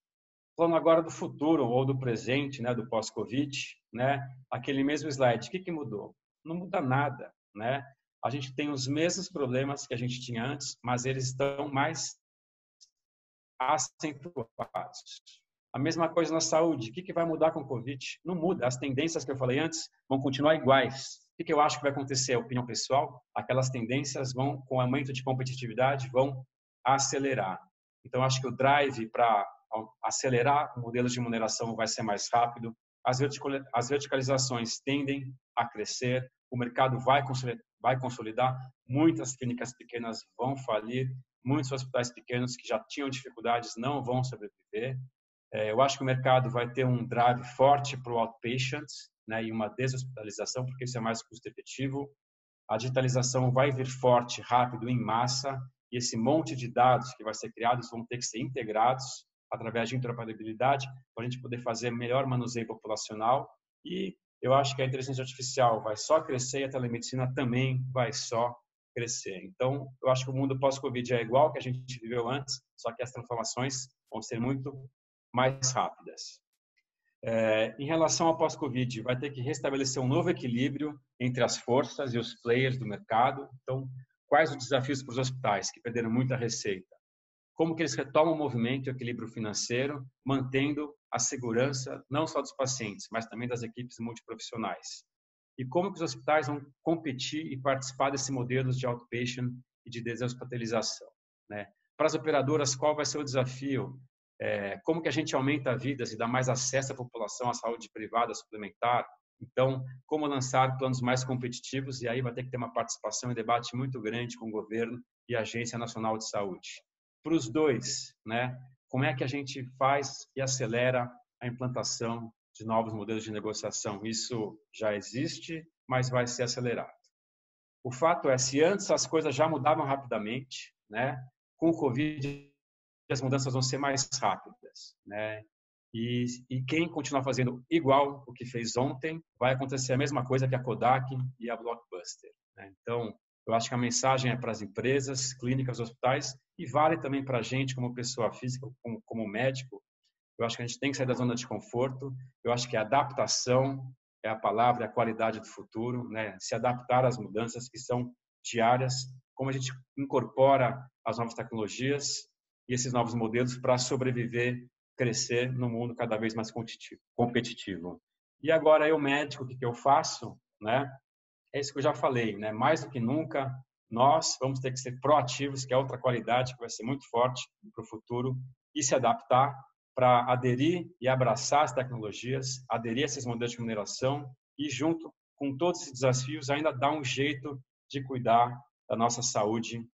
Falando agora do futuro ou do presente, né, do pós-Covid, né, aquele mesmo slide, o que, que mudou? Não muda nada, né? A gente tem os mesmos problemas que a gente tinha antes, mas eles estão mais acentuados. A mesma coisa na saúde. O que, que vai mudar com o Covid? Não muda. As tendências que eu falei antes vão continuar iguais. O que, que eu acho que vai acontecer? A opinião pessoal, aquelas tendências vão, com aumento de competitividade, vão acelerar. Então, acho que o drive para acelerar o modelo de remuneração vai ser mais rápido, as verticalizações tendem a crescer, o mercado vai vai consolidar, muitas clínicas pequenas vão falir, muitos hospitais pequenos que já tinham dificuldades não vão sobreviver. É, eu acho que o mercado vai ter um drive forte para o outpatient né, e uma deshospitalização, porque isso é mais custo efetivo. A digitalização vai vir forte, rápido, em massa, e esse monte de dados que vai ser criados vão ter que ser integrados através de interoperabilidade para a gente poder fazer melhor manuseio populacional e eu acho que a inteligência artificial vai só crescer e a telemedicina também vai só crescer. Então, eu acho que o mundo pós-Covid é igual que a gente viveu antes, só que as transformações vão ser muito mais rápidas. É, em relação ao pós-Covid, vai ter que restabelecer um novo equilíbrio entre as forças e os players do mercado. Então, quais os desafios para os hospitais que perderam muita receita? como que eles retomam o movimento e o equilíbrio financeiro, mantendo a segurança não só dos pacientes, mas também das equipes multiprofissionais. E como que os hospitais vão competir e participar desse modelo de outpatient e de deshospitalização. Né? Para as operadoras, qual vai ser o desafio? É, como que a gente aumenta vidas e dá mais acesso à população à saúde privada suplementar? Então, como lançar planos mais competitivos? E aí vai ter que ter uma participação e debate muito grande com o governo e a Agência Nacional de Saúde para os dois, né? Como é que a gente faz e acelera a implantação de novos modelos de negociação? Isso já existe, mas vai ser acelerado. O fato é, se antes as coisas já mudavam rapidamente, né? Com o Covid as mudanças vão ser mais rápidas, né? E, e, quem continuar fazendo igual o que fez ontem, vai acontecer a mesma coisa que a Kodak e a Blockbuster. Né? Então, eu acho que a mensagem é para as empresas, clínicas, hospitais e vale também para a gente como pessoa física, como, como médico. Eu acho que a gente tem que sair da zona de conforto. Eu acho que a adaptação é a palavra, é a qualidade do futuro, né? Se adaptar às mudanças que são diárias, como a gente incorpora as novas tecnologias e esses novos modelos para sobreviver, crescer no mundo cada vez mais competitivo. E agora eu médico, o que, que eu faço, né? é isso que eu já falei, né? Mais do que nunca, nós vamos ter que ser proativos, que é outra qualidade que vai ser muito forte para o futuro, e se adaptar para aderir e abraçar as tecnologias, aderir a esses modelos de remuneração e, junto com todos esses desafios, ainda dar um jeito de cuidar da nossa saúde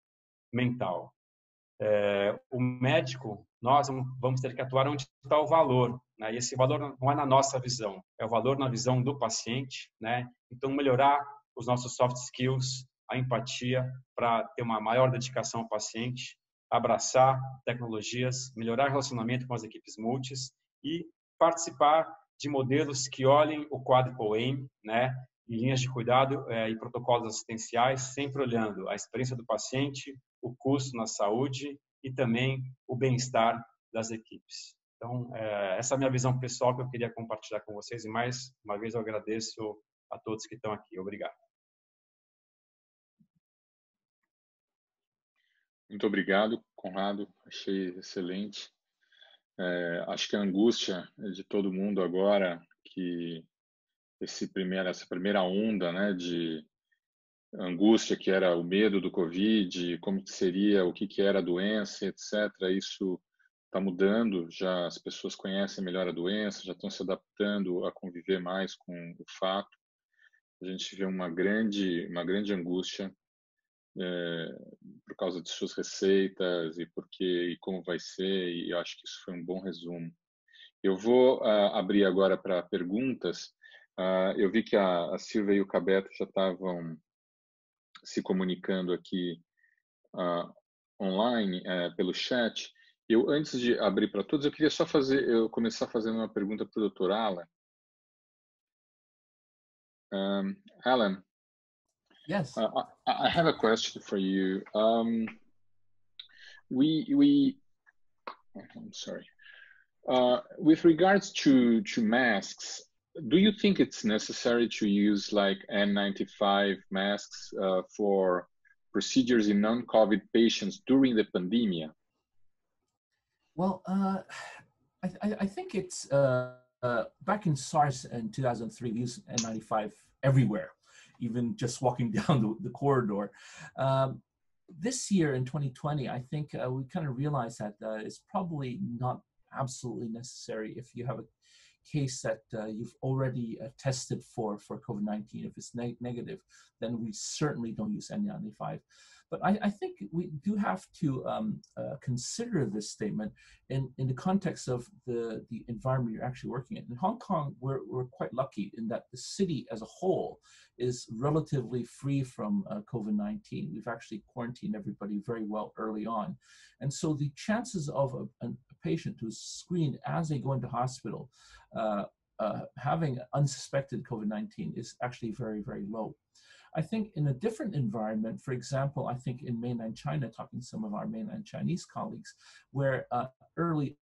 mental. É, o médico, nós vamos ter que atuar onde está o valor, né? e esse valor não é na nossa visão, é o valor na visão do paciente. Né? Então, melhorar os nossos soft skills, a empatia para ter uma maior dedicação ao paciente, abraçar tecnologias, melhorar relacionamento com as equipes multis e participar de modelos que olhem o quadruple aim, né, linhas de cuidado é, e protocolos assistenciais, sempre olhando a experiência do paciente, o custo na saúde e também o bem-estar das equipes. Então, é, essa é a minha visão pessoal que eu queria compartilhar com vocês e mais uma vez eu agradeço a todos que estão aqui. Obrigado. Muito obrigado, Conrado. Achei excelente. É, acho que a angústia de todo mundo agora, que esse primeiro, essa primeira onda né, de angústia, que era o medo do Covid, como que seria, o que, que era a doença, etc., isso está mudando. Já as pessoas conhecem melhor a doença, já estão se adaptando a conviver mais com o fato. A gente vê uma grande, uma grande angústia é, por causa de suas receitas e porque e como vai ser e acho que isso foi um bom resumo. Eu vou uh, abrir agora para perguntas. Uh, eu vi que a, a Silvia e o Cabeto já estavam se comunicando aqui uh, online uh, pelo chat. Eu antes de abrir para todos, eu queria só fazer, eu começar fazendo uma pergunta para o Dr. Alan. Um, Alan. Yes. Uh, I, I, have a question for you. Um, we we. I'm sorry. Uh, with regards to to masks, do you think it's necessary to use like N95 masks uh, for procedures in non-COVID patients during the pandemic? Well, uh, I, I, think it's uh, uh, back in SARS in 2003, we used N95 everywhere, even just walking down the, the corridor. Um, this year in 2020, I think uh, we kind of realized that uh, it's probably not absolutely necessary if you have a case that uh, you've already uh, tested for for COVID-19, if it's ne negative, then we certainly don't use N95. But I, I think we do have to um, uh, consider this statement in, in the context of the, the environment you're actually working in. In Hong Kong, we're, we're quite lucky in that the city as a whole is relatively free from uh, COVID-19. We've actually quarantined everybody very well early on. And so the chances of a, a patient who's screened as they go into hospital uh, uh, having unsuspected COVID-19 is actually very, very low. I think in a different environment, for example, I think in mainland China, talking to some of our mainland Chinese colleagues, where uh, early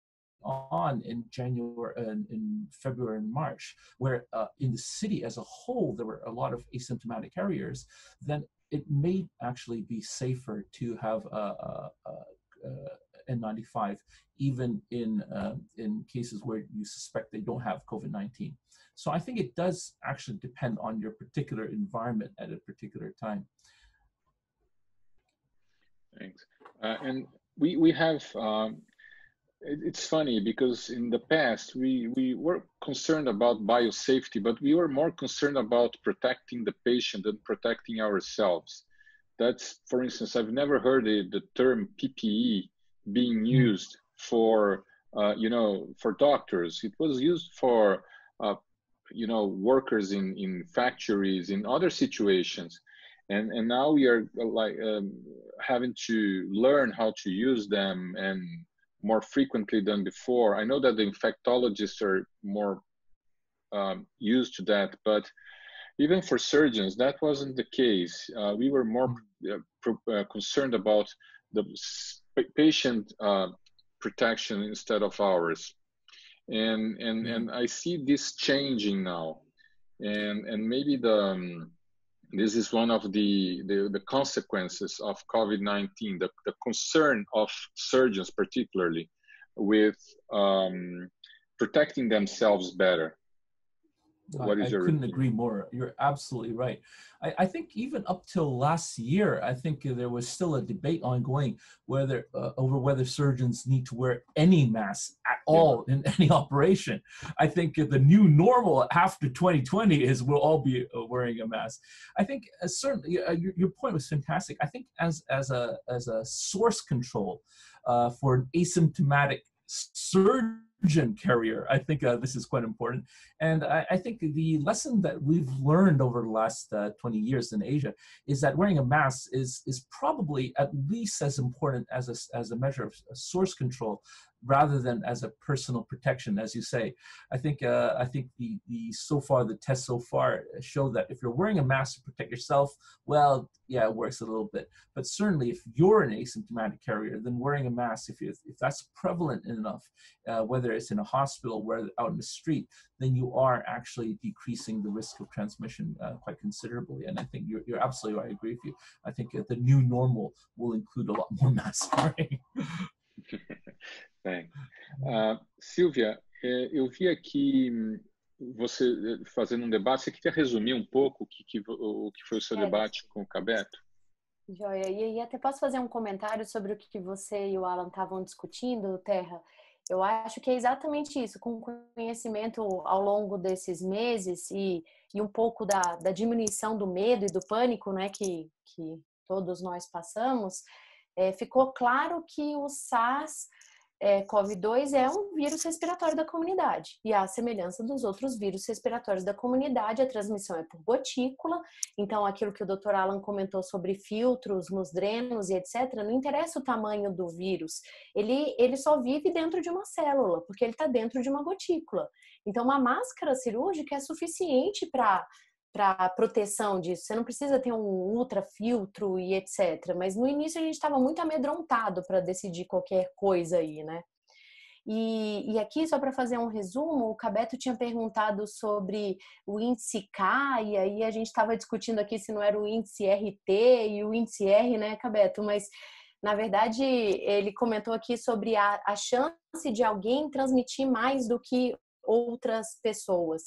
on in January and uh, in February and March, where uh, in the city as a whole there were a lot of asymptomatic carriers, then it may actually be safer to have a, a, a, a N95 even in uh, in cases where you suspect they don't have COVID-19. So I think it does actually depend on your particular environment at a particular time. Thanks. Uh, and we, we have, um, it, it's funny because in the past we, we were concerned about biosafety, but we were more concerned about protecting the patient and protecting ourselves. That's, for instance, I've never heard the, the term PPE being hmm. used for, uh, you know, for doctors. It was used for uh, you know workers in in factories in other situations. And and now we are like um, having to learn how to use them and more frequently than before. I know that the infectologists are more um, used to that but even for surgeons that wasn't the case. Uh, we were more uh, uh concerned about the patient uh, protection instead of ours and and mm-hmm. and I see this changing now, and and maybe the um, this is one of the, the, the consequences of COVID-19, the, the concern of surgeons particularly with um, protecting themselves better. What is I, your couldn't agree more. You're absolutely right. I, I, think even up till last year, I think there was still a debate ongoing whether uh, over whether surgeons need to wear any mask at all yeah. in any operation. I think the new normal after 2020 is we'll all be uh, wearing a mask. I think uh, certainly uh, your, your, point was fantastic. I think as as a as a source control uh, for an asymptomatic surgeon carrier. I think uh, this is quite important. And I, I, think the lesson that we've learned over the last uh, 20 years in Asia is that wearing a mask is, is probably at least as important as a, as a measure of source control rather than as a personal protection, as you say. I think uh, I think the the so far the tests so far show that if you're wearing a mask to protect yourself, well, yeah, it works a little bit. But certainly, if you're an asymptomatic carrier, then wearing a mask, if if, if that's prevalent enough, uh, whether it's in a hospital or out in the street, then you are actually decreasing the risk of transmission uh, quite considerably. And I think you're, you're absolutely right. I agree with you. I think the new normal will include a lot more mask wearing. Bem, uh, Silvia, é, eu vi aqui hum, você eh, fazendo um debate. Você queria resumir um pouco o que, que o que foi o seu é, debate com o Cabeto? Joia, e, e até posso fazer um comentário sobre o que você e o Alan estavam discutindo, Terra. Eu acho que é exatamente isso, com conhecimento ao longo desses meses e, e um pouco da, da diminuição do medo e do pânico né, que, que todos nós passamos, é, ficou claro que o SARS é, COVID-2 é um vírus respiratório da comunidade. E à semelhança dos outros vírus respiratórios da comunidade, a transmissão é por gotícula. Então, aquilo que o Dr. Alan comentou sobre filtros nos drenos e etc., não interessa o tamanho do vírus. Ele, ele só vive dentro de uma célula, porque ele está dentro de uma gotícula. Então, uma máscara cirúrgica é suficiente para para proteção disso. Você não precisa ter um ultrafiltro e etc. Mas no início a gente estava muito amedrontado para decidir qualquer coisa aí, né? E, e aqui, só para fazer um resumo, o Cabeto tinha perguntado sobre o índice K, e aí a gente estava discutindo aqui se não era o índice RT e o índice R, né, Cabeto? Mas, na verdade, ele comentou aqui sobre a, a chance de alguém transmitir mais do que outras pessoas.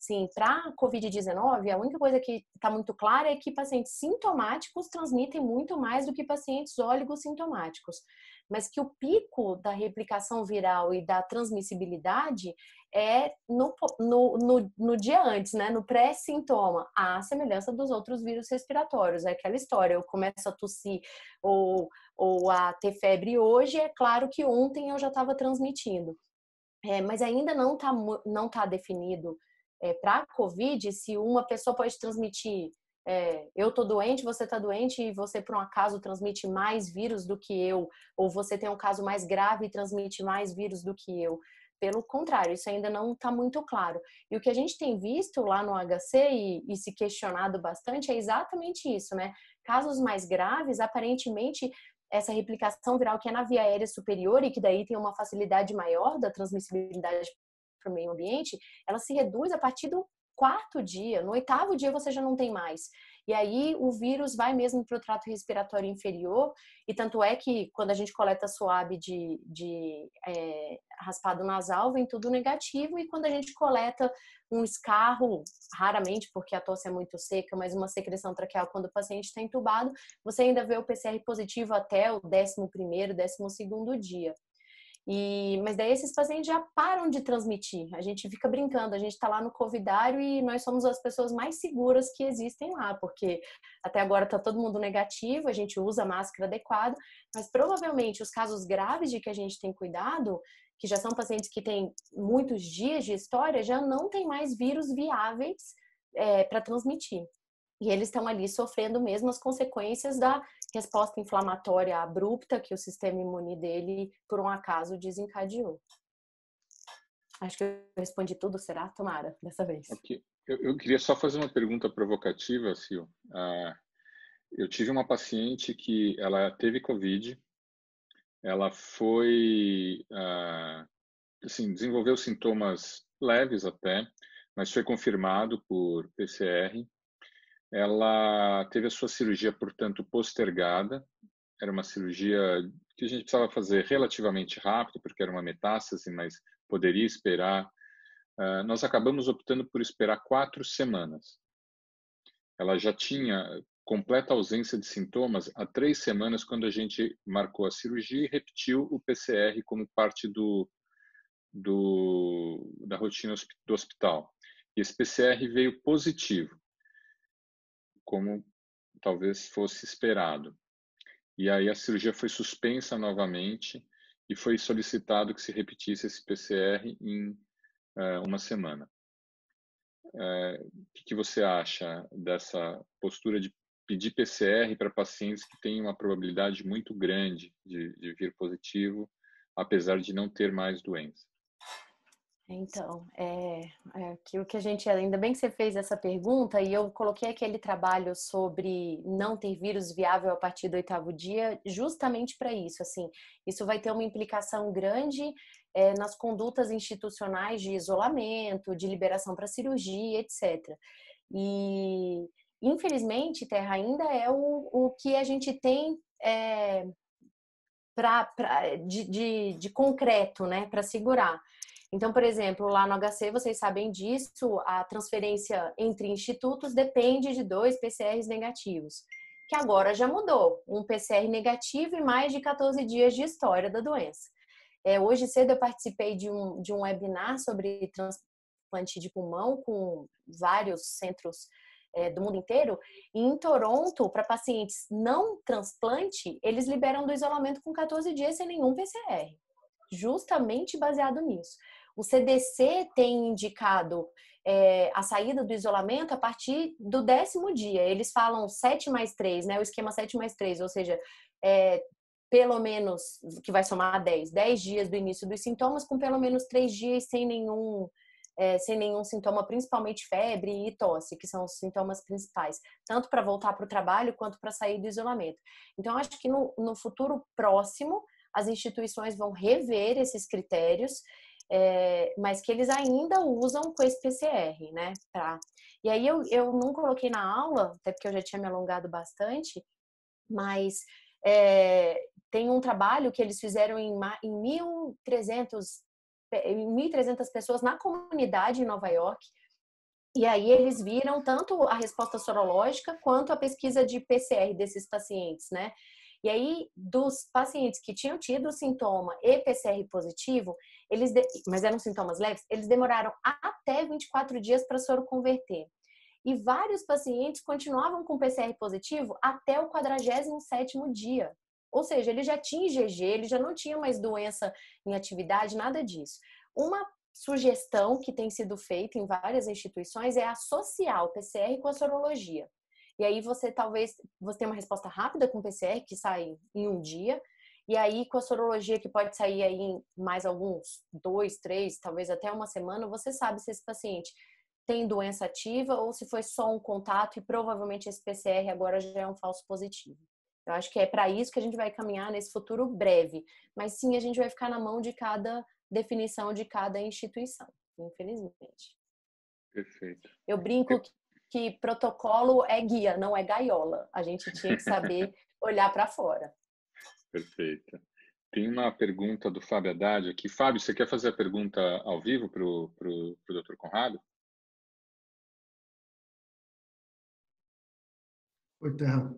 Sim, para Covid-19, a única coisa que está muito clara é que pacientes sintomáticos transmitem muito mais do que pacientes sintomáticos, mas que o pico da replicação viral e da transmissibilidade é no, no, no, no dia antes, né? no pré-sintoma, à semelhança dos outros vírus respiratórios. É aquela história, eu começo a tossir ou, ou a ter febre hoje, é claro que ontem eu já estava transmitindo. É, mas ainda não está não tá definido é, para a Covid, se uma pessoa pode transmitir, é, eu tô doente, você tá doente e você por um acaso transmite mais vírus do que eu, ou você tem um caso mais grave e transmite mais vírus do que eu. Pelo contrário, isso ainda não está muito claro. E o que a gente tem visto lá no HC e, e se questionado bastante é exatamente isso, né? Casos mais graves, aparentemente, essa replicação viral que é na via aérea superior e que daí tem uma facilidade maior da transmissibilidade para o meio ambiente, ela se reduz a partir do quarto dia. No oitavo dia você já não tem mais. E aí o vírus vai mesmo para o trato respiratório inferior, e tanto é que quando a gente coleta suave de, de é, raspado nasal, vem tudo negativo, e quando a gente coleta um escarro, raramente, porque a tosse é muito seca, mas uma secreção traqueal quando o paciente está entubado, você ainda vê o PCR positivo até o décimo primeiro, décimo segundo dia. E, mas daí esses pacientes já param de transmitir. A gente fica brincando, a gente está lá no covidário e nós somos as pessoas mais seguras que existem lá, porque até agora está todo mundo negativo, a gente usa a máscara adequada, mas provavelmente os casos graves de que a gente tem cuidado, que já são pacientes que têm muitos dias de história, já não tem mais vírus viáveis é, para transmitir. E eles estão ali sofrendo mesmo as consequências da resposta inflamatória abrupta que o sistema imune dele, por um acaso, desencadeou. Acho que eu respondi tudo, será? Tomara, dessa vez. Okay. Eu, eu, queria só fazer uma pergunta provocativa, Sil. Uh, eu tive uma paciente que ela teve Covid, ela foi, uh, assim, desenvolveu sintomas leves até, mas foi confirmado por PCR ela teve a sua cirurgia, portanto, postergada. Era uma cirurgia que a gente precisava fazer relativamente rápido, porque era uma metástase, mas poderia esperar. Uh, nós acabamos optando por esperar quatro semanas. Ela já tinha completa ausência de sintomas há três semanas quando a gente marcou a cirurgia e repetiu o PCR como parte do, do da rotina do hospital. E esse PCR veio positivo como talvez fosse esperado. E aí a cirurgia foi suspensa novamente e foi solicitado que se repetisse esse PCR em uh, uma semana. Uh, o que, que você acha dessa postura de pedir PCR para pacientes que têm uma probabilidade muito grande de, de vir positivo, apesar de não ter mais doença? Então, é, é, aquilo que a gente. Ainda bem que você fez essa pergunta, e eu coloquei aquele trabalho sobre não ter vírus viável a partir do oitavo dia, justamente para isso. Assim, isso vai ter uma implicação grande é, nas condutas institucionais de isolamento, de liberação para cirurgia, etc. E, infelizmente, Terra ainda é o, o que a gente tem. É, pra, pra, de, de, de concreto, né, para segurar. Então, por exemplo, lá no HC, vocês sabem disso, a transferência entre institutos depende de dois PCRs negativos, que agora já mudou. Um PCR negativo e mais de 14 dias de história da doença. É, hoje cedo eu participei de um, de um webinar sobre transplante de pulmão com vários centros é, do mundo inteiro. E em Toronto, para pacientes não transplante, eles liberam do isolamento com 14 dias sem nenhum PCR. justamente baseado nisso. O CDC tem indicado é, a saída do isolamento a partir do décimo dia. Eles falam 7 mais 3, né? O esquema 7 mais 3, ou seja, é, pelo menos, que vai somar 10, 10 dias do início dos sintomas, com pelo menos 3 dias sem nenhum, é, sem nenhum sintoma, principalmente febre e tosse, que são os sintomas principais, tanto para voltar para o trabalho quanto para sair do isolamento. Então, acho que no, no futuro próximo, as instituições vão rever esses critérios é, mas que eles ainda usam com esse PCR, né? Pra... E aí eu, eu não coloquei na aula, até porque eu já tinha me alongado bastante, mas é, tem um trabalho que eles fizeram em, em 1.300 em 1.300 pessoas na comunidade em Nova York, e aí eles viram tanto a resposta sorológica quanto a pesquisa de PCR desses pacientes, né? E aí, dos pacientes que tinham tido sintoma e PCR positivo, eles de... mas eram sintomas leves, eles demoraram até 24 dias para soro converter. E vários pacientes continuavam com PCR positivo até o 47º dia. Ou seja, ele já tinha IgG, ele já não tinha mais doença em atividade, nada disso. Uma sugestão que tem sido feita em várias instituições é associar o PCR com a sorologia. E aí você talvez você tem uma resposta rápida com PCR que sai em um dia. E aí com a sorologia que pode sair aí em mais alguns dois, três, talvez até uma semana, você sabe se esse paciente tem doença ativa ou se foi só um contato e provavelmente esse PCR agora já é um falso positivo. Eu acho que é para isso que a gente vai caminhar nesse futuro breve. Mas sim, a gente vai ficar na mão de cada definição de cada instituição, infelizmente. Perfeito. Eu brinco que protocolo é guia, não é gaiola. A gente tinha que saber olhar para fora. Perfeito. Tem uma pergunta do Fábio Haddad aqui. Fábio, você quer fazer a pergunta ao vivo para o Dr. Conrado? Oi, Terra.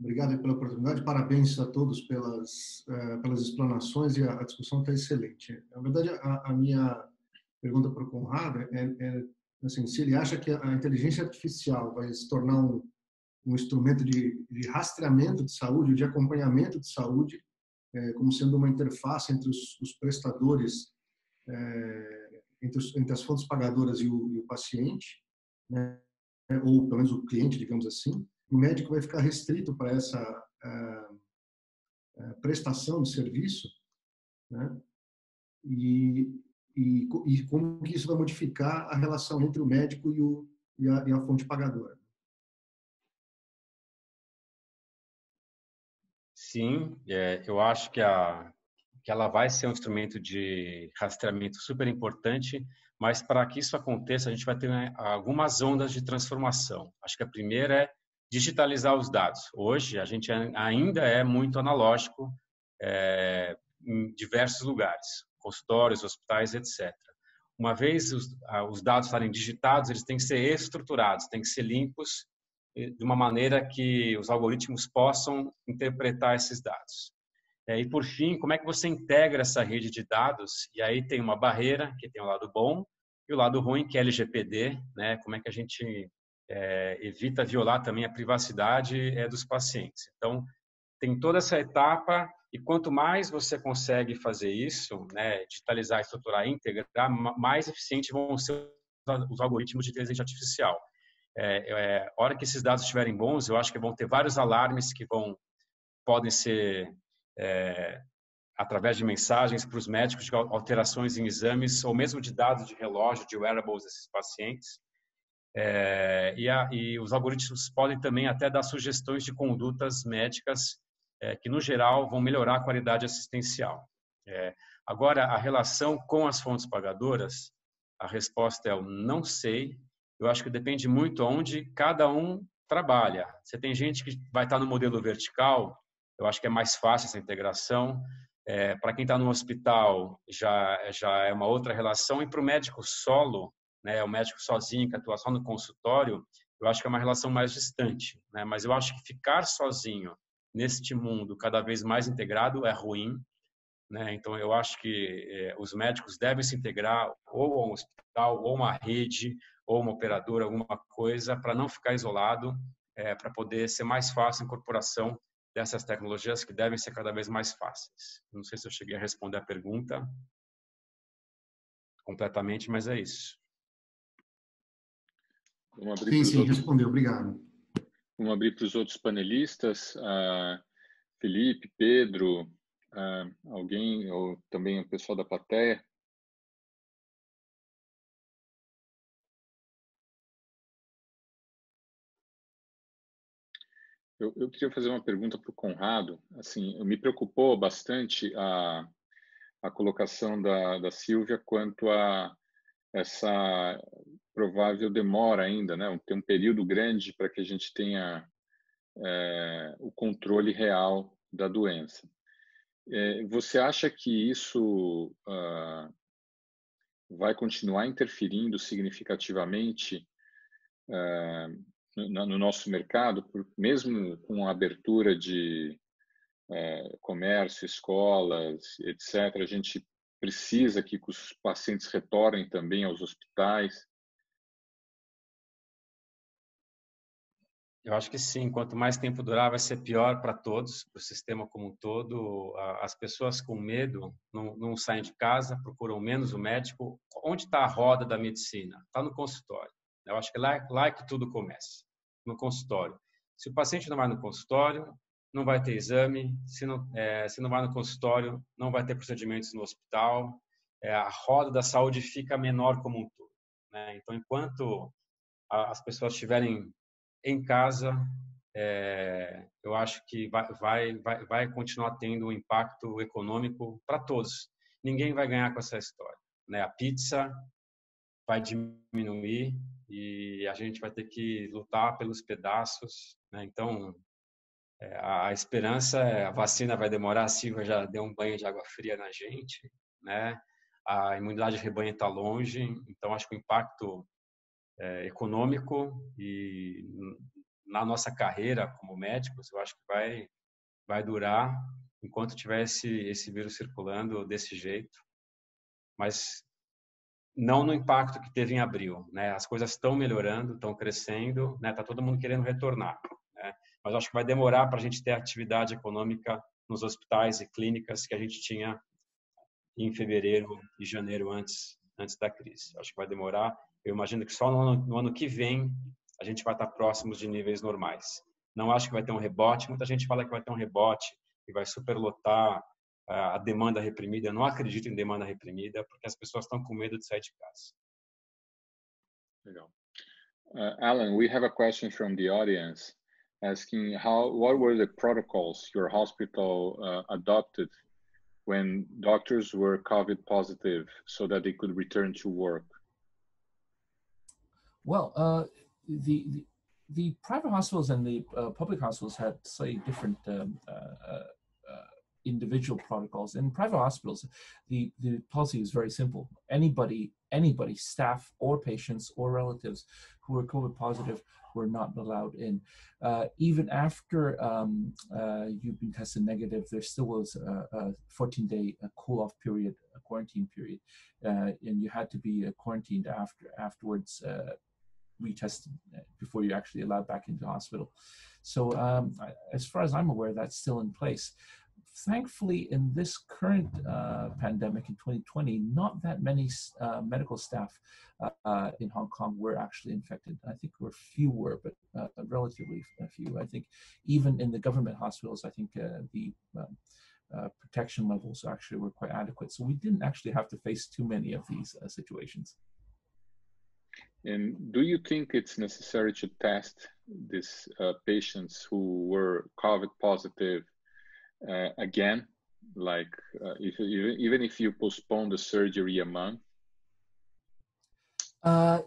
Obrigado pela oportunidade. Parabéns a todos pelas, uh, pelas explanações e a, a discussão está excelente. Na verdade, a, a minha pergunta para o Conrado é, é, assim, se ele acha que a inteligência artificial vai se tornar um, um instrumento de, de, rastreamento de saúde, de acompanhamento de saúde, é, como sendo uma interface entre os, os prestadores, é, entre, os, entre, as fontes pagadoras e o, e o paciente, né, ou pelo menos o cliente, digamos assim. O médico vai ficar restrito para essa é, é, prestação de serviço, né? E, e, e como que isso vai modificar a relação entre o médico e, o, e, a, e a fonte pagadora. Sim, é, eu acho que, a, que ela vai ser um instrumento de rastreamento super importante, mas para que isso aconteça, a gente vai ter né, algumas ondas de transformação. Acho que a primeira é digitalizar os dados. Hoje, a gente ainda é muito analógico é, em diversos lugares consultórios, hospitais, etc. Uma vez os, os dados estarem digitados, eles têm que ser estruturados, têm que ser limpos de uma maneira que os algoritmos possam interpretar esses dados. E por fim, como é que você integra essa rede de dados? E aí tem uma barreira que tem o lado bom e o lado ruim que é LGPD, né? Como é que a gente é, evita violar também a privacidade é, dos pacientes? Então tem toda essa etapa e quanto mais você consegue fazer isso, né, digitalizar, estruturar, integrar, mais eficientes vão ser os algoritmos de inteligência artificial. É, é, a hora que esses dados estiverem bons, eu acho que vão ter vários alarmes que vão podem ser é, através de mensagens para os médicos de alterações em exames ou mesmo de dados de relógio, de wearables desses pacientes. É, e, a, e, os algoritmos podem também até dar sugestões de condutas médicas é, que, no geral, vão melhorar a qualidade assistencial. É, agora, a relação com as fontes pagadoras, a resposta é eu não sei. Eu acho que depende muito onde cada um trabalha. Você tem gente que vai estar no modelo vertical, eu acho que é mais fácil essa integração. É, para quem está no hospital, já, já é uma outra relação. E para o médico solo, né, o médico sozinho que atua só no consultório, eu acho que é uma relação mais distante. Né? Mas eu acho que ficar sozinho neste mundo cada vez mais integrado é ruim. Né? Então, eu acho que eh, os médicos devem se integrar ou a um hospital, ou uma rede, ou uma operadora, alguma coisa, para não ficar isolado, eh, para poder ser mais fácil a incorporação dessas tecnologias que devem ser cada vez mais fáceis. Não sei se eu cheguei a responder a pergunta completamente, mas é isso. Sim, sim, outros... respondeu. Obrigado. Vamos abrir para os outros panelistas. Uh, Felipe, Pedro, uh, alguém, ou também o pessoal da plateia. Eu, eu queria fazer uma pergunta para o Conrado. Assim, me preocupou bastante a, a colocação da, da Silvia quanto a essa provável demora ainda, né? Tem um período grande para que a gente tenha é, o controle real da doença. É, você acha que isso uh, vai continuar interferindo significativamente uh, no, no, nosso mercado, mesmo com a abertura de uh, comércio, escolas, etc., a gente precisa que os pacientes retornem também aos hospitais? Eu acho que sim. Quanto mais tempo durar, vai ser pior para todos, para o sistema como um todo. As pessoas com medo não, não saem de casa, procuram menos o médico. Onde está a roda da medicina? Está no consultório. Eu acho que é lá, lá é que tudo começa, no consultório. Se o paciente não vai no consultório, não vai ter exame. Se não, é, se não vai no consultório, não vai ter procedimentos no hospital. É, a roda da saúde fica menor como um todo. Né? Então, enquanto as pessoas estiverem em casa, é, eu acho que vai, vai, vai, vai continuar tendo um impacto econômico para todos. Ninguém vai ganhar com essa história. Né? A pizza vai diminuir e a gente vai ter que lutar pelos pedaços. Né? Então, é, a esperança é a vacina vai demorar, a Silva já deu um banho de água fria na gente, né? A imunidade de rebanho está longe, então acho que o impacto é, econômico e na nossa carreira como médicos, eu acho que vai vai durar enquanto tiver esse, esse vírus circulando desse jeito, mas não no impacto que teve em abril, né? As coisas estão melhorando, estão crescendo, né? Tá todo mundo querendo retornar, né? Mas acho que vai demorar para a gente ter atividade econômica nos hospitais e clínicas que a gente tinha em fevereiro e janeiro antes antes da crise. Acho que vai demorar eu imagino que só no ano, no ano que vem a gente vai estar próximos de níveis normais. Não acho que vai ter um rebote. Muita gente fala que vai ter um rebote e vai superlotar a demanda reprimida. Eu não acredito em demanda reprimida porque as pessoas estão com medo de sair de casa. Legal. Uh, Alan, we have a question from the audience asking how what were the protocols your hospital uh, adopted when doctors were COVID positive so that they could return to work? Well, uh, the, the, the private hospitals and the uh, public hospitals had slightly different um, uh, uh, uh, individual protocols. In private hospitals, the, the policy is very simple. Anybody, anybody, staff or patients or relatives who were COVID positive were not allowed in. Uh, even after um, uh, you've been tested negative, there still was a, a 14 day cool off period, a quarantine period, uh, and you had to be quarantined after afterwards retested uh, before you're actually allowed back into hospital. So um, as far as I'm aware, that's still in place. Thankfully, in this current uh, pandemic in 2020, not that many uh, medical staff uh, uh, in Hong Kong were actually infected. I think were fewer, but uh, relatively few. I think even in the government hospitals, I think the um, uh, protection levels actually were quite adequate. So we didn't actually have to face too many of these uh, situations. And do you think it's necessary to test these uh, patients who were COVID positive uh, again? Like, uh, if even if you postpone the surgery a month? Uh,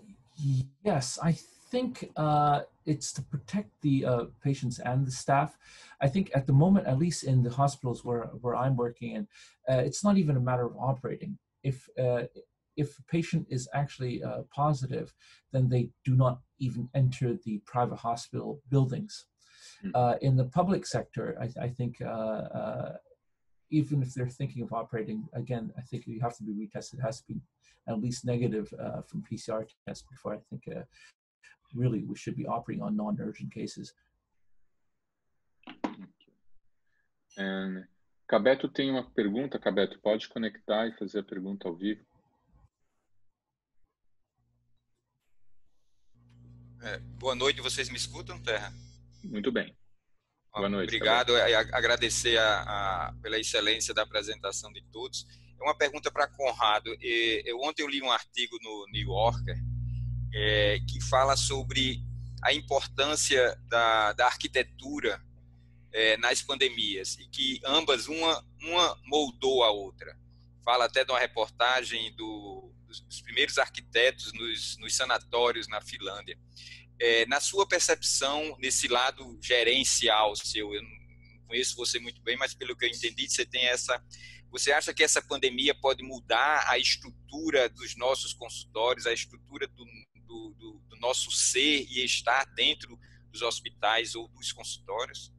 yes, I think uh, it's to protect the uh, patients and the staff. I think at the moment, at least in the hospitals where, where I'm working in, it's not even a matter of operating. If if a patient is actually uh, positive, then they do not even enter the private hospital buildings. Mm. Uh, in the public sector, I, I think uh, uh, even if they're thinking of operating, again, I think you have to be retested. It has to be at least negative uh, from PCR tests before I think uh, really we should be operating on non-urgent cases. And Cabeto tem uma pergunta. Cabeto, pode conectar e fazer a pergunta ao vivo? É, boa noite, vocês me escutam, Terra? Muito bem. Boa noite. Obrigado. Agradecer a, a, pela excelência da apresentação de todos. É uma pergunta para Conrado. Eu, ontem eu li um artigo no New Yorker é, que fala sobre a importância da, da arquitetura é, nas pandemias e que ambas, uma, uma moldou a outra. Fala até de uma reportagem do, dos primeiros arquitetos nos, nos sanatórios na Finlândia. É, na sua percepção, nesse lado gerencial seu, eu não conheço você muito bem, mas pelo que eu entendi, você tem essa. Você acha que essa pandemia pode mudar a estrutura dos nossos consultórios, a estrutura do, do, do, do nosso ser e estar dentro dos hospitais ou dos consultórios?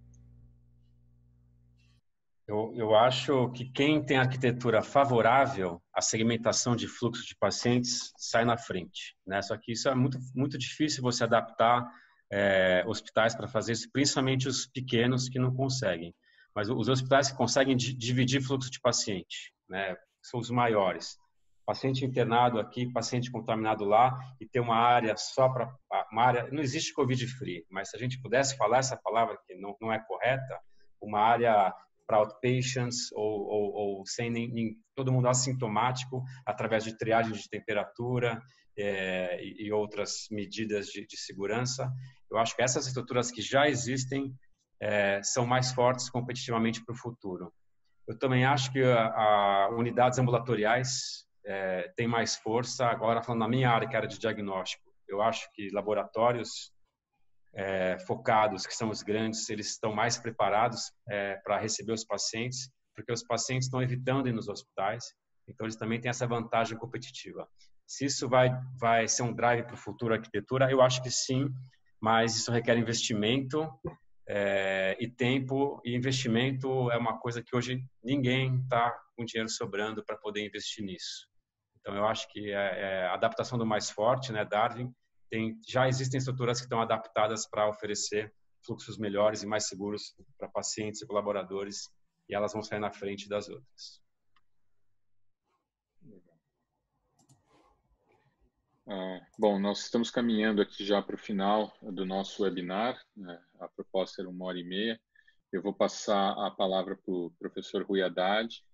Eu, eu acho que quem tem arquitetura favorável à segmentação de fluxo de pacientes sai na frente. Né? Só que isso é muito, muito difícil você adaptar é, hospitais para fazer isso, principalmente os pequenos que não conseguem. Mas os hospitais que conseguem dividir fluxo de paciente, né? são os maiores. Paciente internado aqui, paciente contaminado lá, e ter uma área só para. Uma área, não existe Covid-free, mas se a gente pudesse falar essa palavra que não, não é correta, uma área para outpatients ou, ou, ou sem nem, todo mundo assintomático através de triagem de temperatura é, e, e, outras medidas de, de, segurança. Eu acho que essas estruturas que já existem é, são mais fortes competitivamente para o futuro. Eu também acho que a, a unidades ambulatoriais é, têm mais força. Agora, falando na minha área, que era de diagnóstico, eu acho que laboratórios é, focados, que são os grandes, eles estão mais preparados é, para receber os pacientes, porque os pacientes estão evitando ir nos hospitais, então eles também têm essa vantagem competitiva. Se isso vai, vai ser um drive para o futuro arquitetura, eu acho que sim, mas isso requer investimento é, e tempo, e investimento é uma coisa que hoje ninguém está com dinheiro sobrando para poder investir nisso. Então, eu acho que é, é a adaptação do mais forte, né, Darwin, tem, já existem estruturas que estão adaptadas para oferecer fluxos melhores e mais seguros para pacientes e colaboradores, e elas vão sair na frente das outras. Ah, bom, nós estamos caminhando aqui já para o final do nosso webinar. Né? A proposta era uma hora e meia. Eu vou passar a palavra para o professor Rui Haddad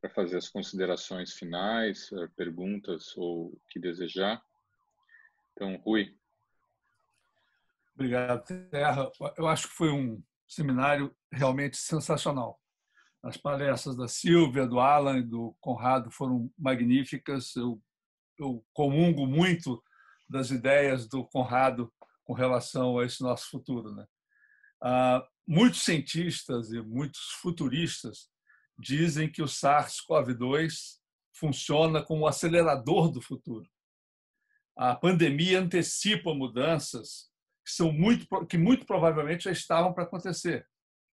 para fazer as considerações finais, eh, perguntas ou o que desejar. Então, Rui. Obrigado, Terra. Eu acho que foi um seminário realmente sensacional. As palestras da Silvia, do Alan e do Conrado foram magníficas. Eu, eu comungo muito das ideias do Conrado com relação a esse nosso futuro. Né? Ah, muitos cientistas e muitos futuristas dizem que o SARS-CoV-2 funciona como um acelerador do futuro a pandemia antecipa mudanças que são muito que muito provavelmente já estavam para acontecer,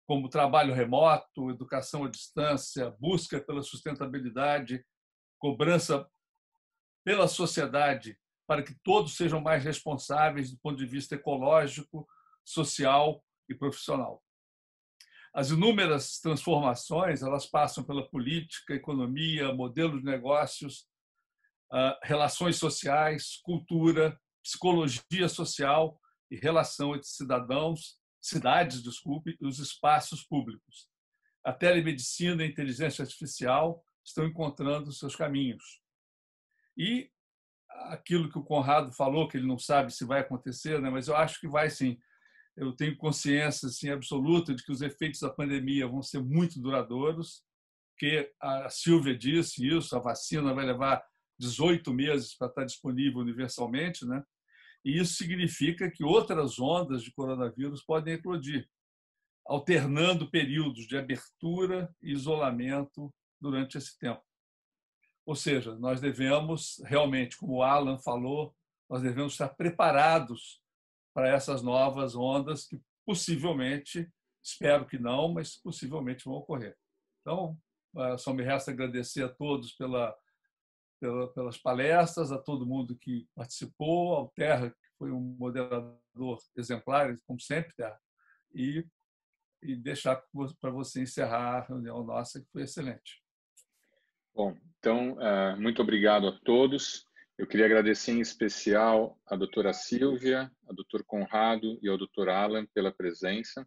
como trabalho remoto, educação à distância, busca pela sustentabilidade, cobrança pela sociedade para que todos sejam mais responsáveis do ponto de vista ecológico, social e profissional. As inúmeras transformações, elas passam pela política, economia, modelo de negócios, relações sociais, cultura, psicologia social e relação entre cidadãos, cidades, desculpe, e os espaços públicos. A telemedicina e a inteligência artificial estão encontrando seus caminhos. E aquilo que o Conrado falou, que ele não sabe se vai acontecer, né? mas eu acho que vai sim. Eu tenho consciência assim, absoluta de que os efeitos da pandemia vão ser muito duradouros, que a Silvia disse isso, a vacina vai levar 18 meses para estar disponível universalmente, né? E isso significa que outras ondas de coronavírus podem eclodir, alternando períodos de abertura e isolamento durante esse tempo. Ou seja, nós devemos realmente, como o Alan falou, nós devemos estar preparados para essas novas ondas que possivelmente, espero que não, mas possivelmente vão ocorrer. Então, só me resta agradecer a todos pela pelas palestras, a todo mundo que participou, ao Terra, que foi um moderador exemplar, como sempre, Terra. E e deixar para você encerrar a reunião nossa, que foi excelente. Bom, então, uh, muito obrigado a todos. Eu queria agradecer em especial a doutora Silvia, a doutor Conrado e ao doutor Alan pela presença,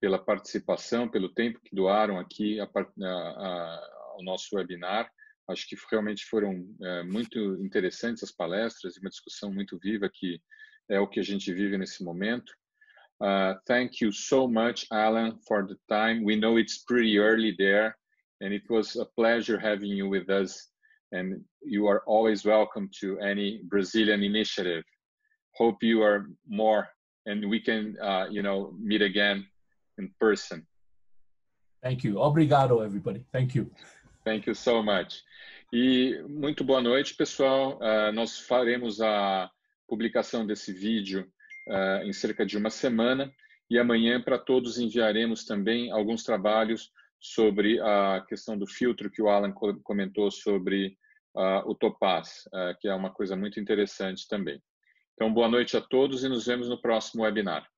pela participação, pelo tempo que doaram aqui a, a, ao nosso webinar. Acho que realmente foram é, muito interessantes as palestras e uma discussão muito viva que é o que a gente vive nesse momento. Uh, thank you so much, Alan, for the time. We know it's pretty early there, and it was a pleasure having you with us. And you are always welcome to any Brazilian initiative. Hope you are more, and we can, uh, you know, meet again in person. Thank you. Obrigado, everybody. Thank you. Thank you so much. E muito boa noite, pessoal. Uh, nós faremos a publicação desse vídeo uh, em cerca de uma semana e amanhã para todos enviaremos também alguns trabalhos sobre a questão do filtro que o Alan comentou sobre uh, o Topaz, que é uma coisa muito interessante também. Então, boa noite a todos e nos vemos no próximo webinar.